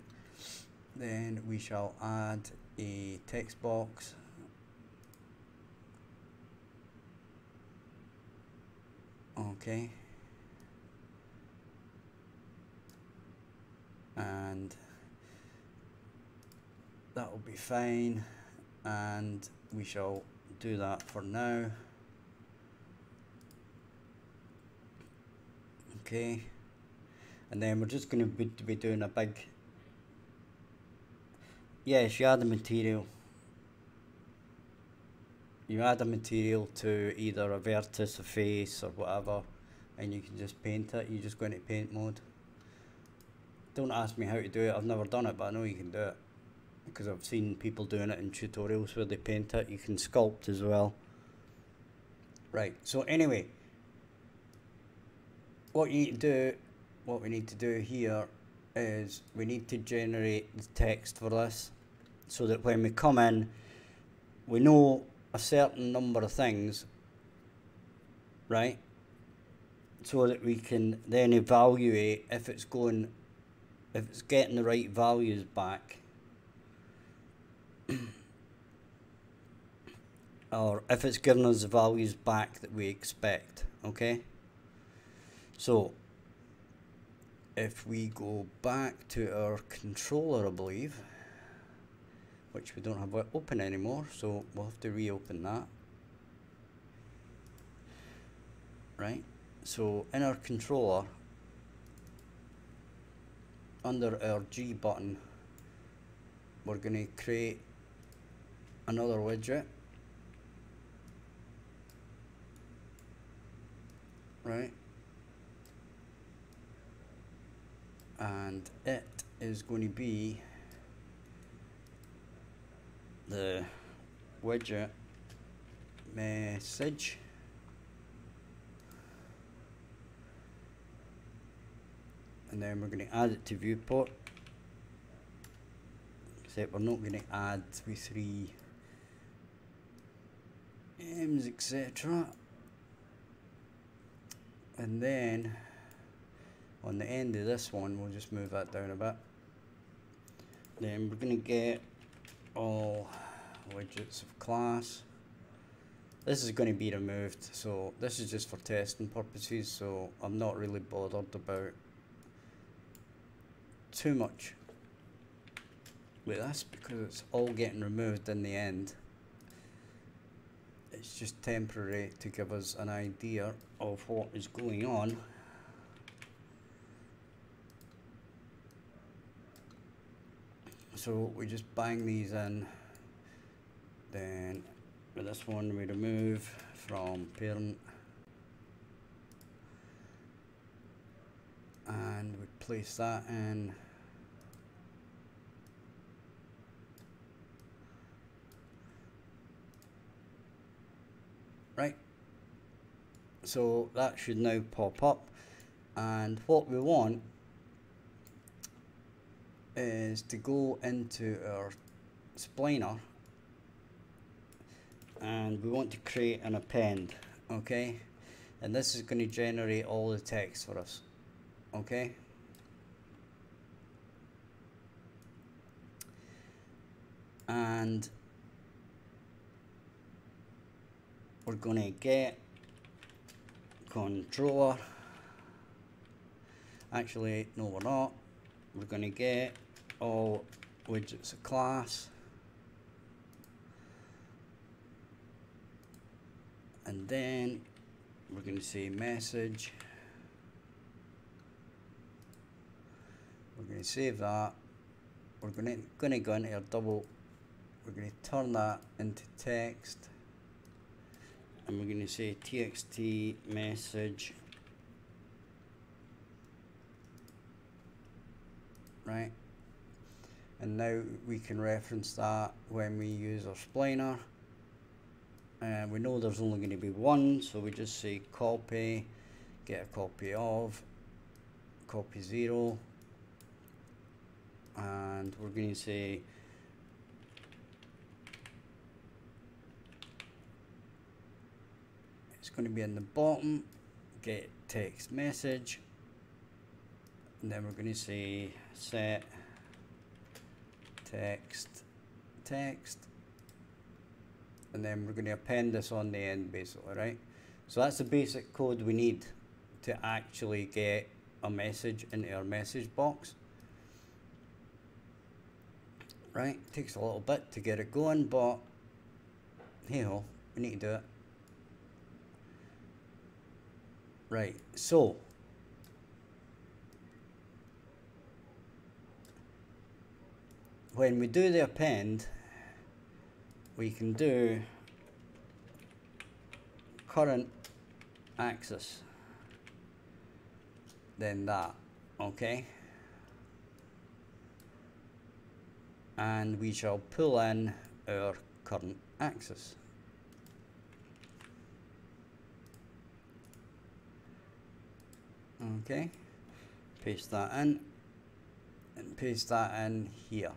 Then we shall add a text box. Okay. And that will be fine. And we shall do that for now okay. And then we're just going to be, doing a big yes you add the material you add a material to either a vertex, a face or whatever and you can just paint it, you just go into paint mode. Don't ask me how to do it, I've never done it but I know you can do it. Because I've seen people doing it in tutorials where they paint it, you can sculpt as well. Right, so anyway what you need to do what we need to do here is we need to generate the text for this so that when we come in we know a certain number of things right? So that we can then evaluate if it's going if it's getting the right values back or if it's giving us the values back that we expect okay so if we go back to our controller I believe which we don't have open anymore so we'll have to reopen that. Right? So in our controller under our G button we're going to create another widget. Right and it is going to be the widget message. And then we're going to add it to viewport. Except we're not going to add v3 m's etc and then on the end of this one we'll just move that down a bit. Then we're going to get all widgets of class. This is going to be removed so this is just for testing purposes so I'm not really bothered about too much with this because it's all getting removed in the end. It's just temporary to give us an idea of what is going on so we just bang these in then with this one we remove from parent and we place that in right So that should now pop up. And what we want is to go into our spliner and we want to create an append okay? And this is going to generate all the text for us okay? And we're going to get controller. Actually no we're not we're going to get all widgets of class. And then we're going to say message. We're going to save that. We're going to, going to go into our double we're going to turn that into text. And we're going to say txt message right? And now we can reference that when we use our spliner and we know there's only going to be one so we just say copy get a copy of copy 0 and we're going to say it's going to be in the bottom get text message and then we're going to say set text text. And then we're going to append this on the end basically right? So that's the basic code we need to actually get a message into our message box. Right? Takes a little bit to get it going but hey ho we need to do it. Right so when we do the append we can do current axis then that okay? And we shall pull in our current axis. Okay paste that in and paste that in here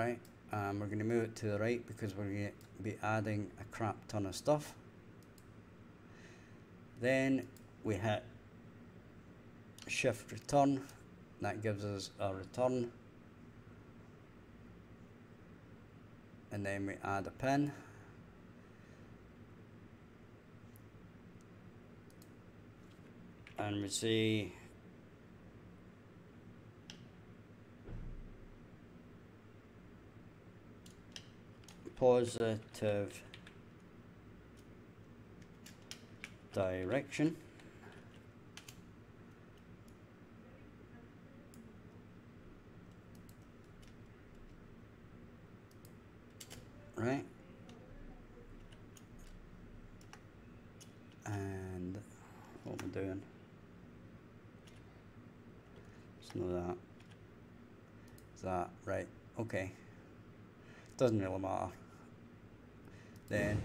right um, we're going to move it to the right because we're going to be adding a crap ton of stuff. Then we hit shift return. That gives us a return. And then we add a pin. And we see positive direction. Right. And what am I doing? Just know that. Is that. Right. Okay. Doesn't really matter then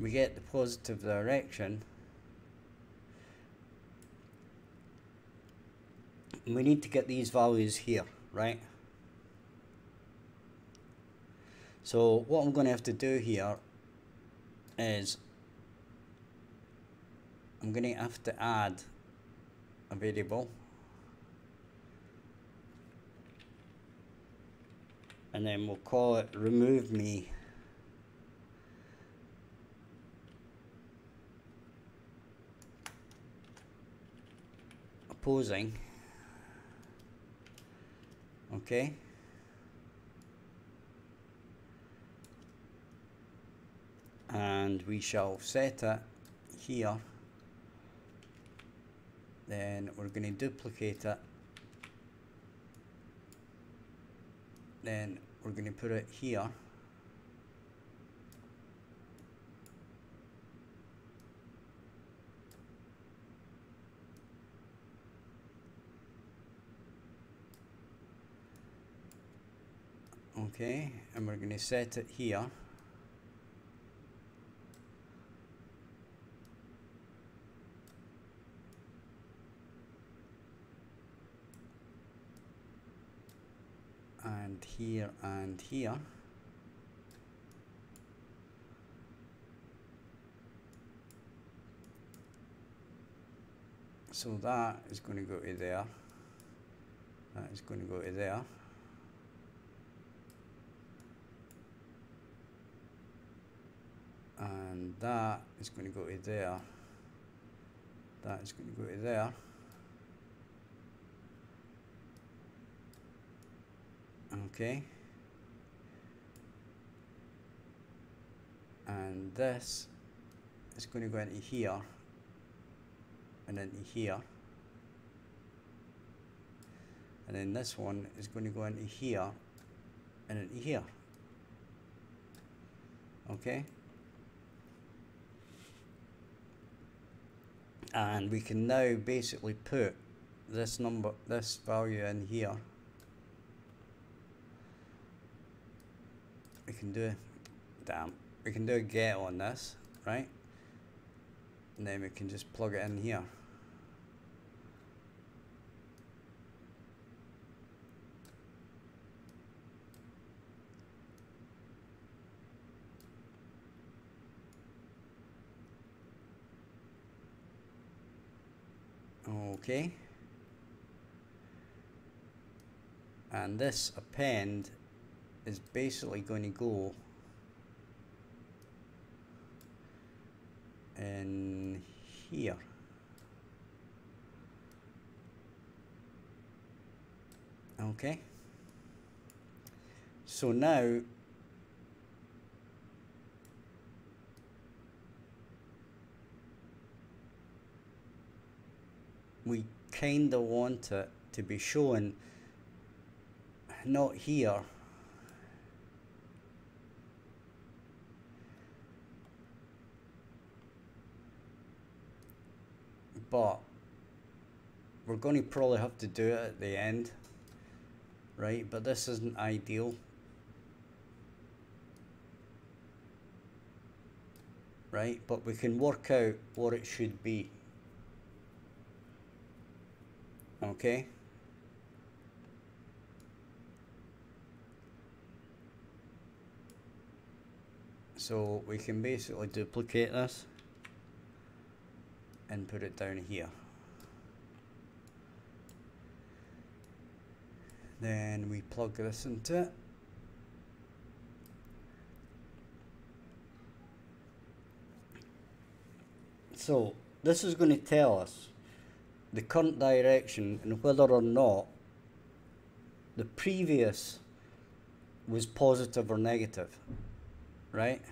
we get the positive direction. And we need to get these values here right? So what I'm going to have to do here is I'm going to have to add a variable and then we'll call it remove me opposing okay. And we shall set it here. Then we're going to duplicate it. Then we're going to put it here Okay, and we're going to set it here. and here and here. So that is going to go to there. That is going to go to there and that is going to go to there. That is going to go to there. Okay. And this is going to go into here. And into here. And then this one is going to go into here. And into here. Okay and we can now basically put this number this value in here. We can do damn we can do a get on this right? And then we can just plug it in here okay and this append is basically going to go in here. Okay. So now we kind of want it to be shown not here. But we're going to probably have to do it at the end right? But this isn't ideal. Right? But we can work out what it should be okay so we can basically duplicate this and put it down here. Then we plug this into it. So this is going to tell us the current direction and whether or not the previous was positive or negative, right?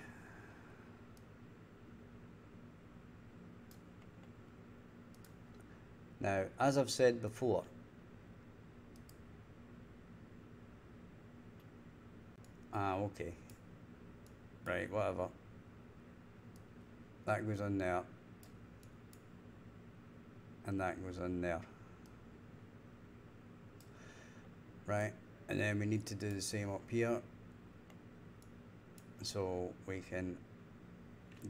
Now, as I've said before, ah, okay, right, whatever, that goes on there, and that goes in there, right, and then we need to do the same up here, so we can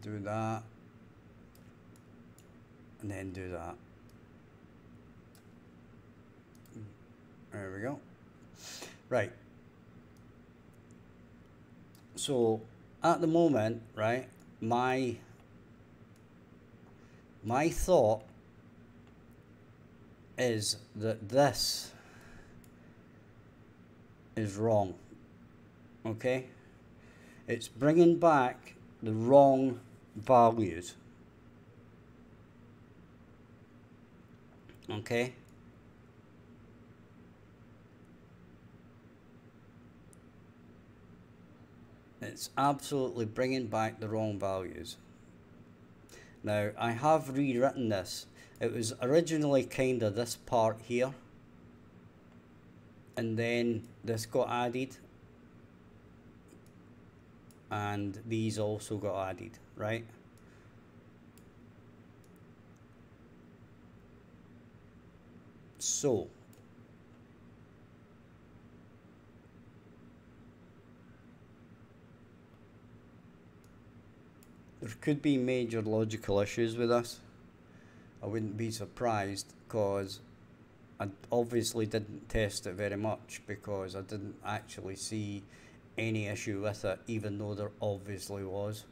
do that, and then do that. There we go. Right. So at the moment, right, my my thought is that this is wrong. Okay? It's bringing back the wrong values. Okay? It's absolutely bringing back the wrong values. Now, I have rewritten this. It was originally kind of this part here and then this got added and these also got added, right? So, there could be major logical issues with this. I wouldn't be surprised because I obviously didn't test it very much because I didn't actually see any issue with it, even though there obviously was.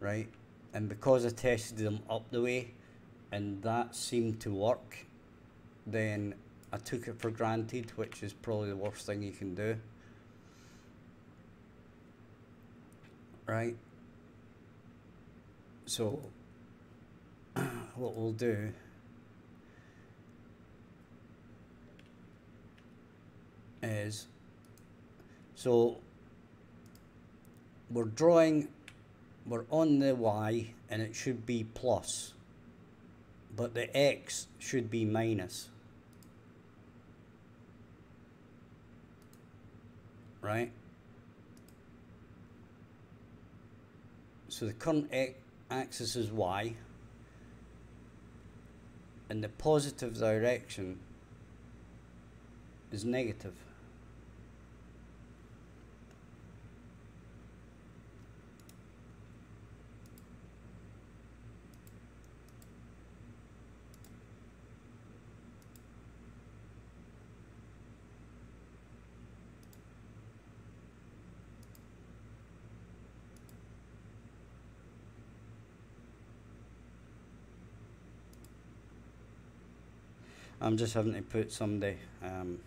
Right? And because I tested them up the way and that seemed to work, then I took it for granted, which is probably the worst thing you can do. Right? So, what we'll do. Is so we're drawing we're on the y and it should be plus but the x should be minus. Right? So the current x axis is y and the positive direction is negative I'm just having to put somebody um,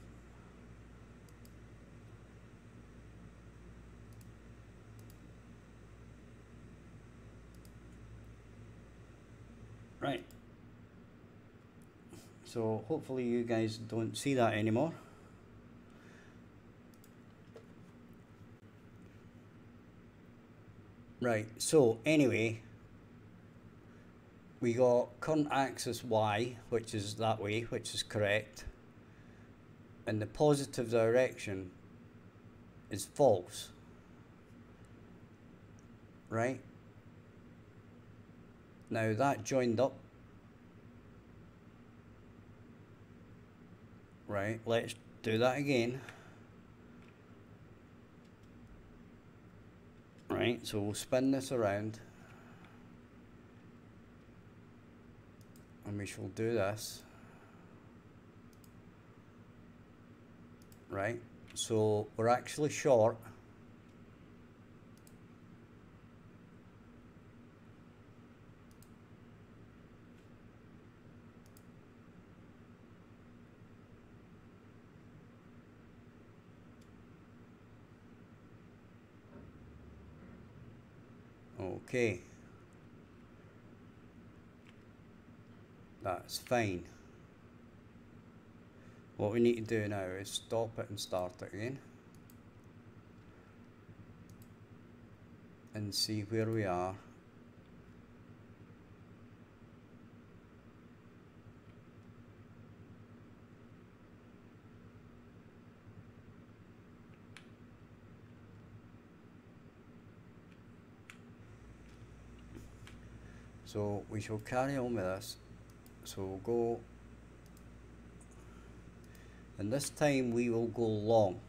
right. So hopefully you guys don't see that anymore. Right so anyway we got current axis y, which is that way, which is correct, and the positive direction is false. Right? Now that joined up. Right, let's do that again. Right, so we'll spin this around. And we shall do this. Right? So we're actually short. Okay That's fine. What we need to do now is stop it and start it again. And see where we are. So we shall carry on with this so we'll go. And this time we will go long.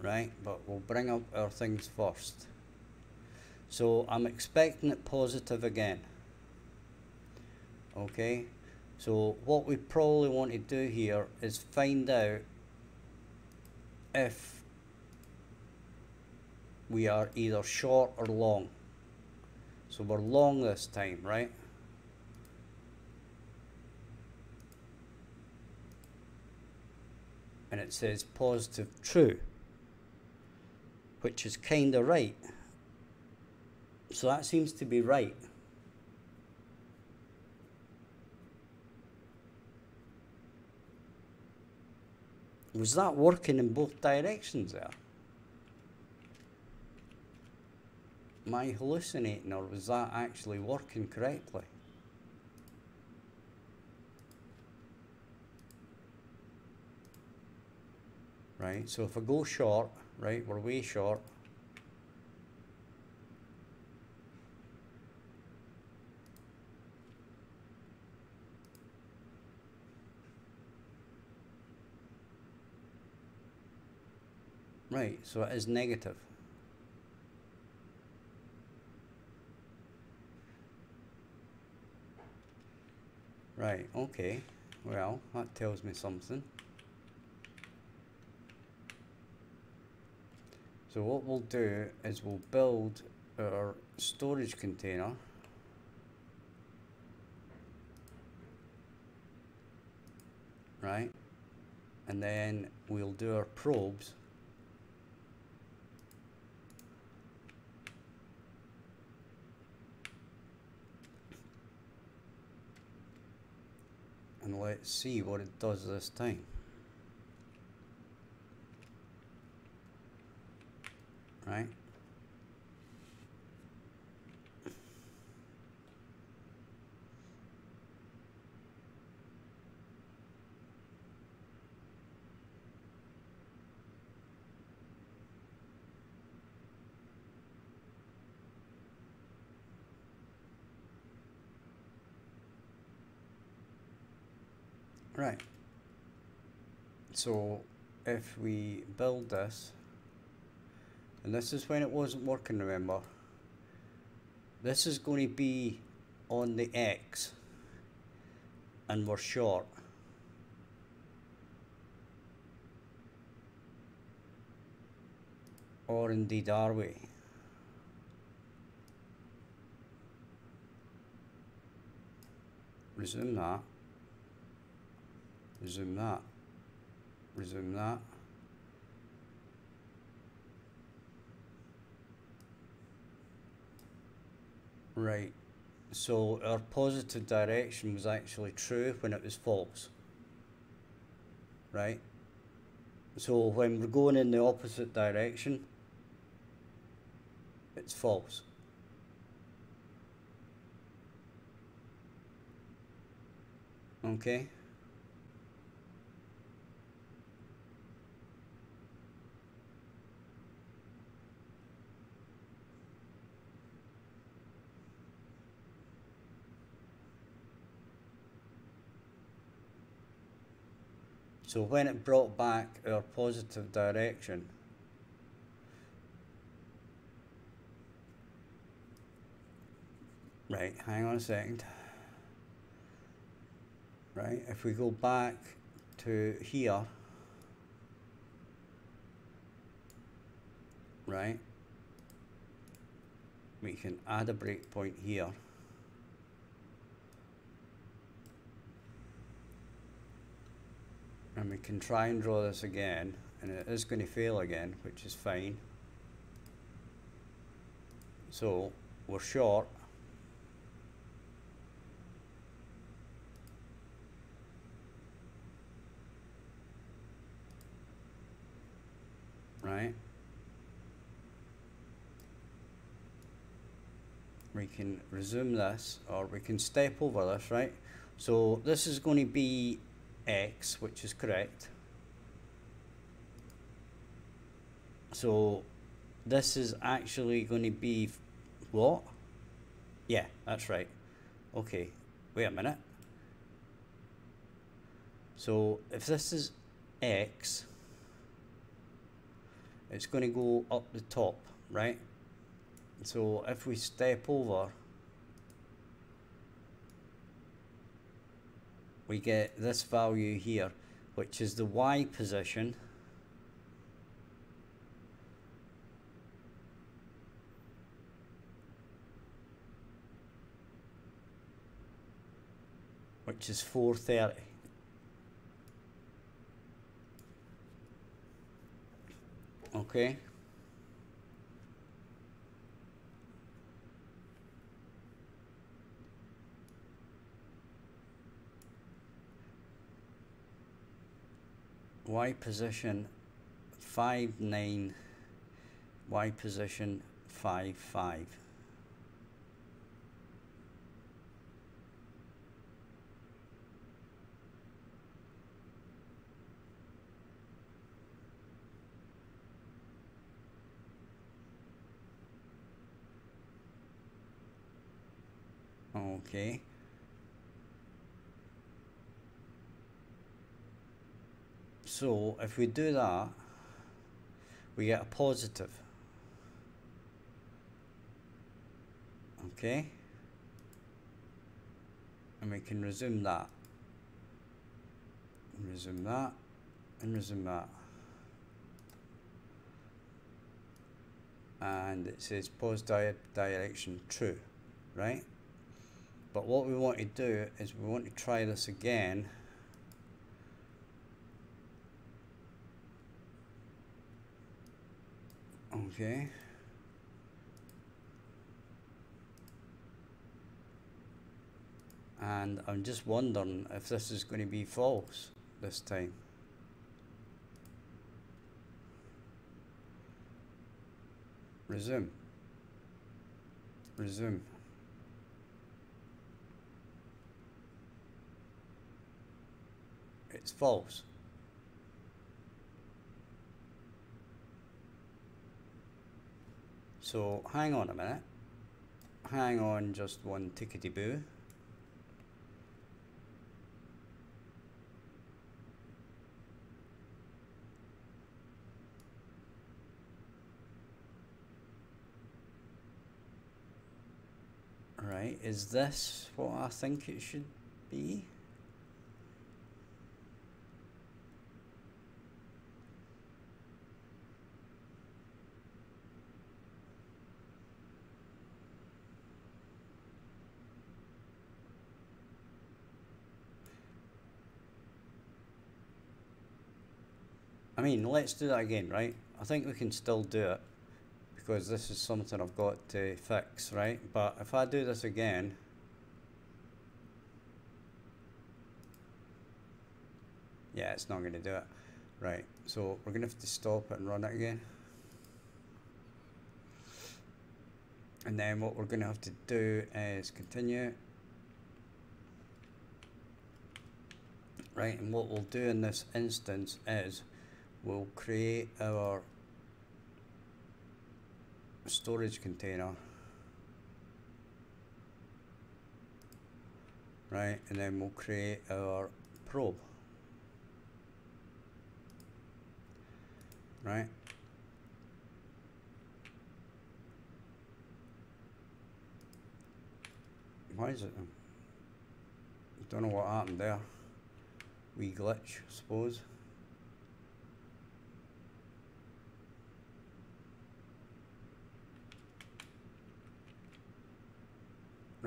Right but we'll bring up our things first. So I'm expecting it positive again. Okay? So what we probably want to do here is find out if we are either short or long so we're long this time, right? And it says positive true, which is kind of right. So that seems to be right. Was that working in both directions there? I hallucinating or was that actually working correctly? Right, so if I go short, right, we're way short. Right, so it is negative. Right, okay. Well, that tells me something. So what we'll do is we'll build our storage container right and then we'll do our probes and let's see what it does this time right. So if we build this, and this is when it wasn't working, remember, this is going to be on the X, and we're short. Or indeed are we? Resume that resume that, resume that. Right, so our positive direction was actually true when it was false. Right? So when we're going in the opposite direction, it's false. Okay? So when it brought back our positive direction, right, hang on a second. Right, if we go back to here, right, we can add a breakpoint here. And we can try and draw this again and it is going to fail again which is fine. So we're short. Right? We can resume this or we can step over this right? So this is going to be x, which is correct. So this is actually going to be what? Yeah, that's right. Okay, wait a minute. So if this is x, it's going to go up the top, right? So if we step over we get this value here, which is the Y position. which is 430. Okay. Y position 5 9 Y position 5 5 Okay. So if we do that, we get a positive. Okay? And we can resume that. Resume that, and resume that. And it says pause di direction true, right? But what we want to do is we want to try this again Okay. And I'm just wondering if this is going to be false this time. Resume. Resume. It's false. So hang on a minute. Hang on just one tickety boo. Right, is this what I think it should be? I mean, let's do that again, right? I think we can still do it because this is something I've got to fix, right? But if I do this again, yeah, it's not going to do it. Right, so we're going to have to stop it and run it again. And then what we're going to have to do is continue. Right, and what we'll do in this instance is we'll create our storage container right? And then we'll create our probe right? Why is it I don't know what happened there. We glitch I suppose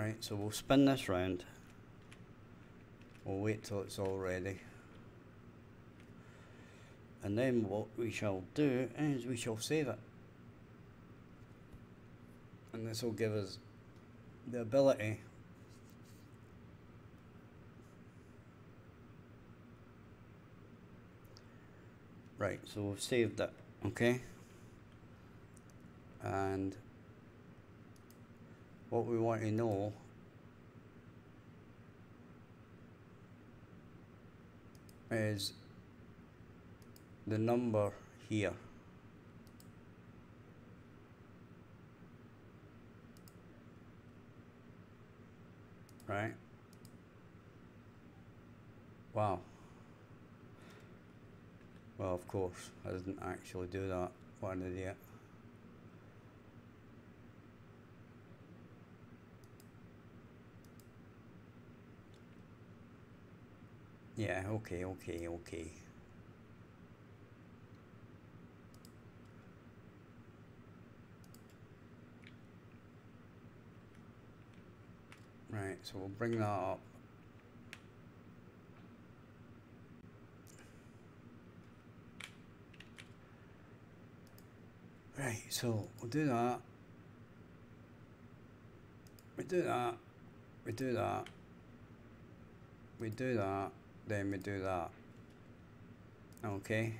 Right, so we'll spin this round. We'll wait till it's all ready. And then what we shall do is we shall save it. And this will give us the ability Right, so we've saved it, okay? And what we want to know. Is the number here. Right? Wow. Well of course I didn't actually do that. What idiot Yeah, okay, okay, okay. Right, so we'll bring that up. Right, so we'll do that. We do that. We do that. We do that then we do that. Okay.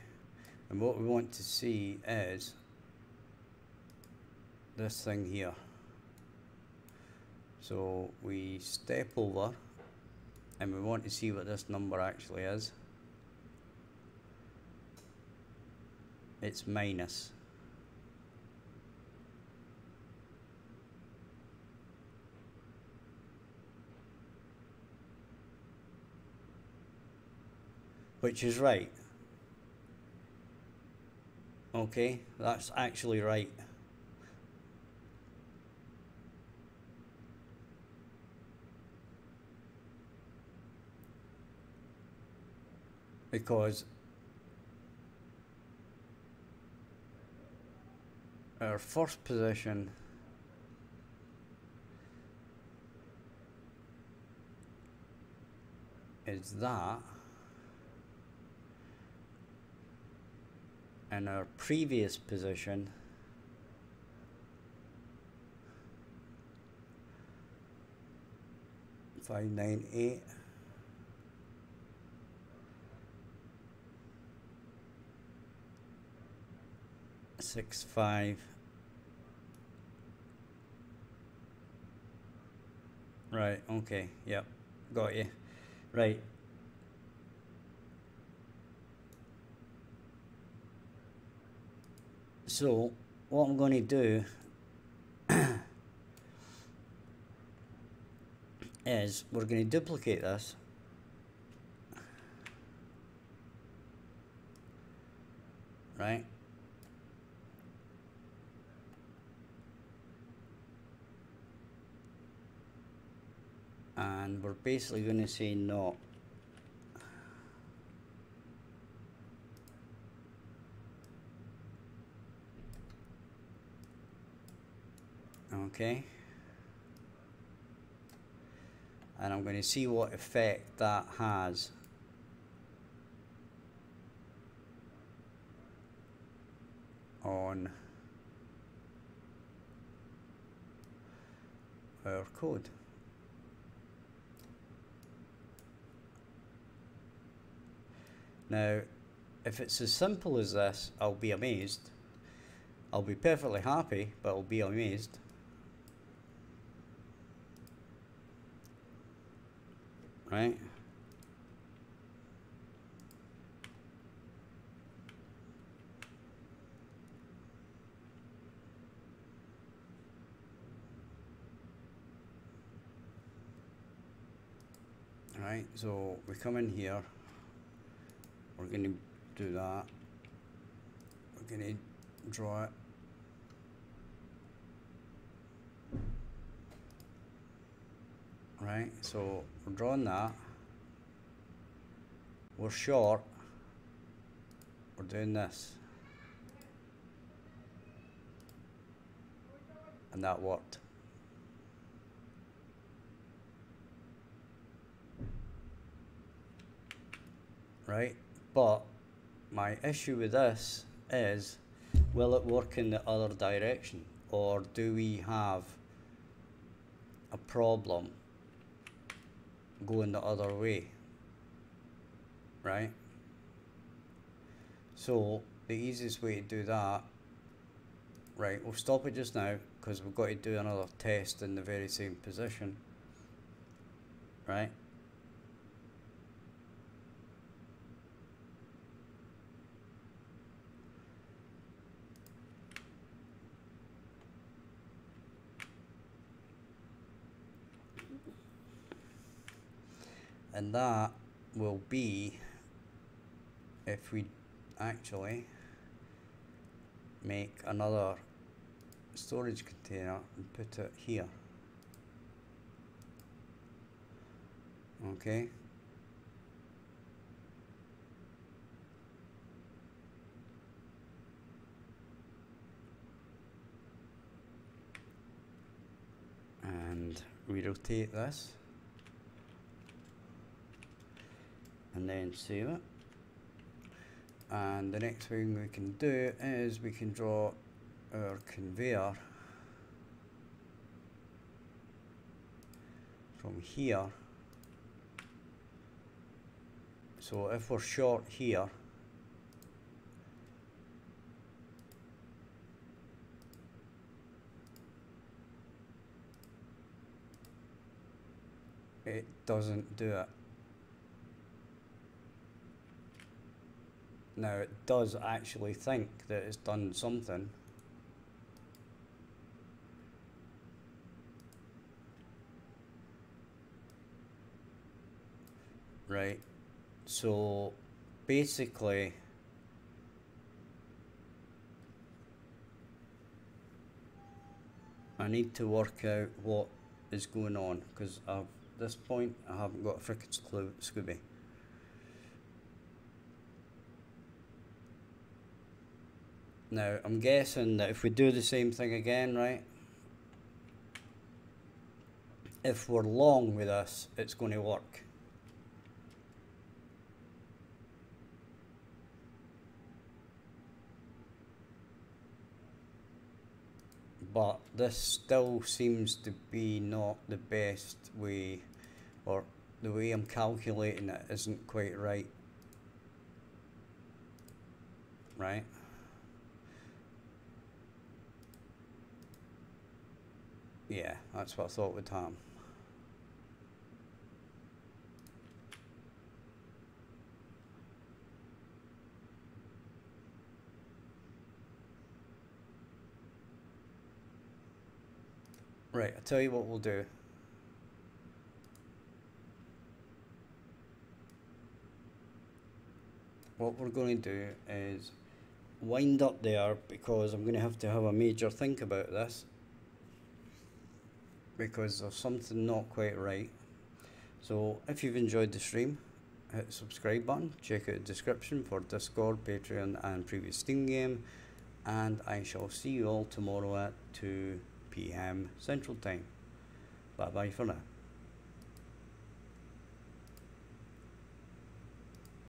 And what we want to see is this thing here. So we step over and we want to see what this number actually is. It's minus which is right. Okay, that's actually right. Because our first position is that and our previous position five nine eight six five. Right okay yep got you. Right so what I'm going to do is we're going to duplicate this. Right? And we're basically going to say no okay and I'm going to see what effect that has on our code. Now, if it's as simple as this, I'll be amazed. I'll be perfectly happy, but I'll be amazed. Right? Right, so we come in here. We're going to do that. We're going to draw it right? So we're drawing that. We're short. We're doing this. And that worked. Right? But my issue with this is, will it work in the other direction? Or do we have a problem going the other way? Right? So, the easiest way to do that, right, we'll stop it just now because we've got to do another test in the very same position. Right? And that will be if we actually make another storage container and put it here. Okay. And we rotate this and then save it and the next thing we can do is we can draw our conveyor from here. So if we're short here it doesn't do it Now it does actually think that it's done something. Right, so basically I need to work out what is going on because at this point I haven't got a frickin' clue, Scooby. Now I'm guessing that if we do the same thing again, right? If we're long with us, it's going to work. but this still seems to be not the best way or the way I'm calculating it isn't quite right right yeah that's what I thought would happen Right, I'll tell you what we'll do. What we're going to do is wind up there because I'm going to have to have a major think about this because there's something not quite right. So if you've enjoyed the stream, hit the subscribe button, check out the description for Discord, Patreon and previous Steam game and I shall see you all tomorrow at 2 p.m. Central Time. Bye bye for now.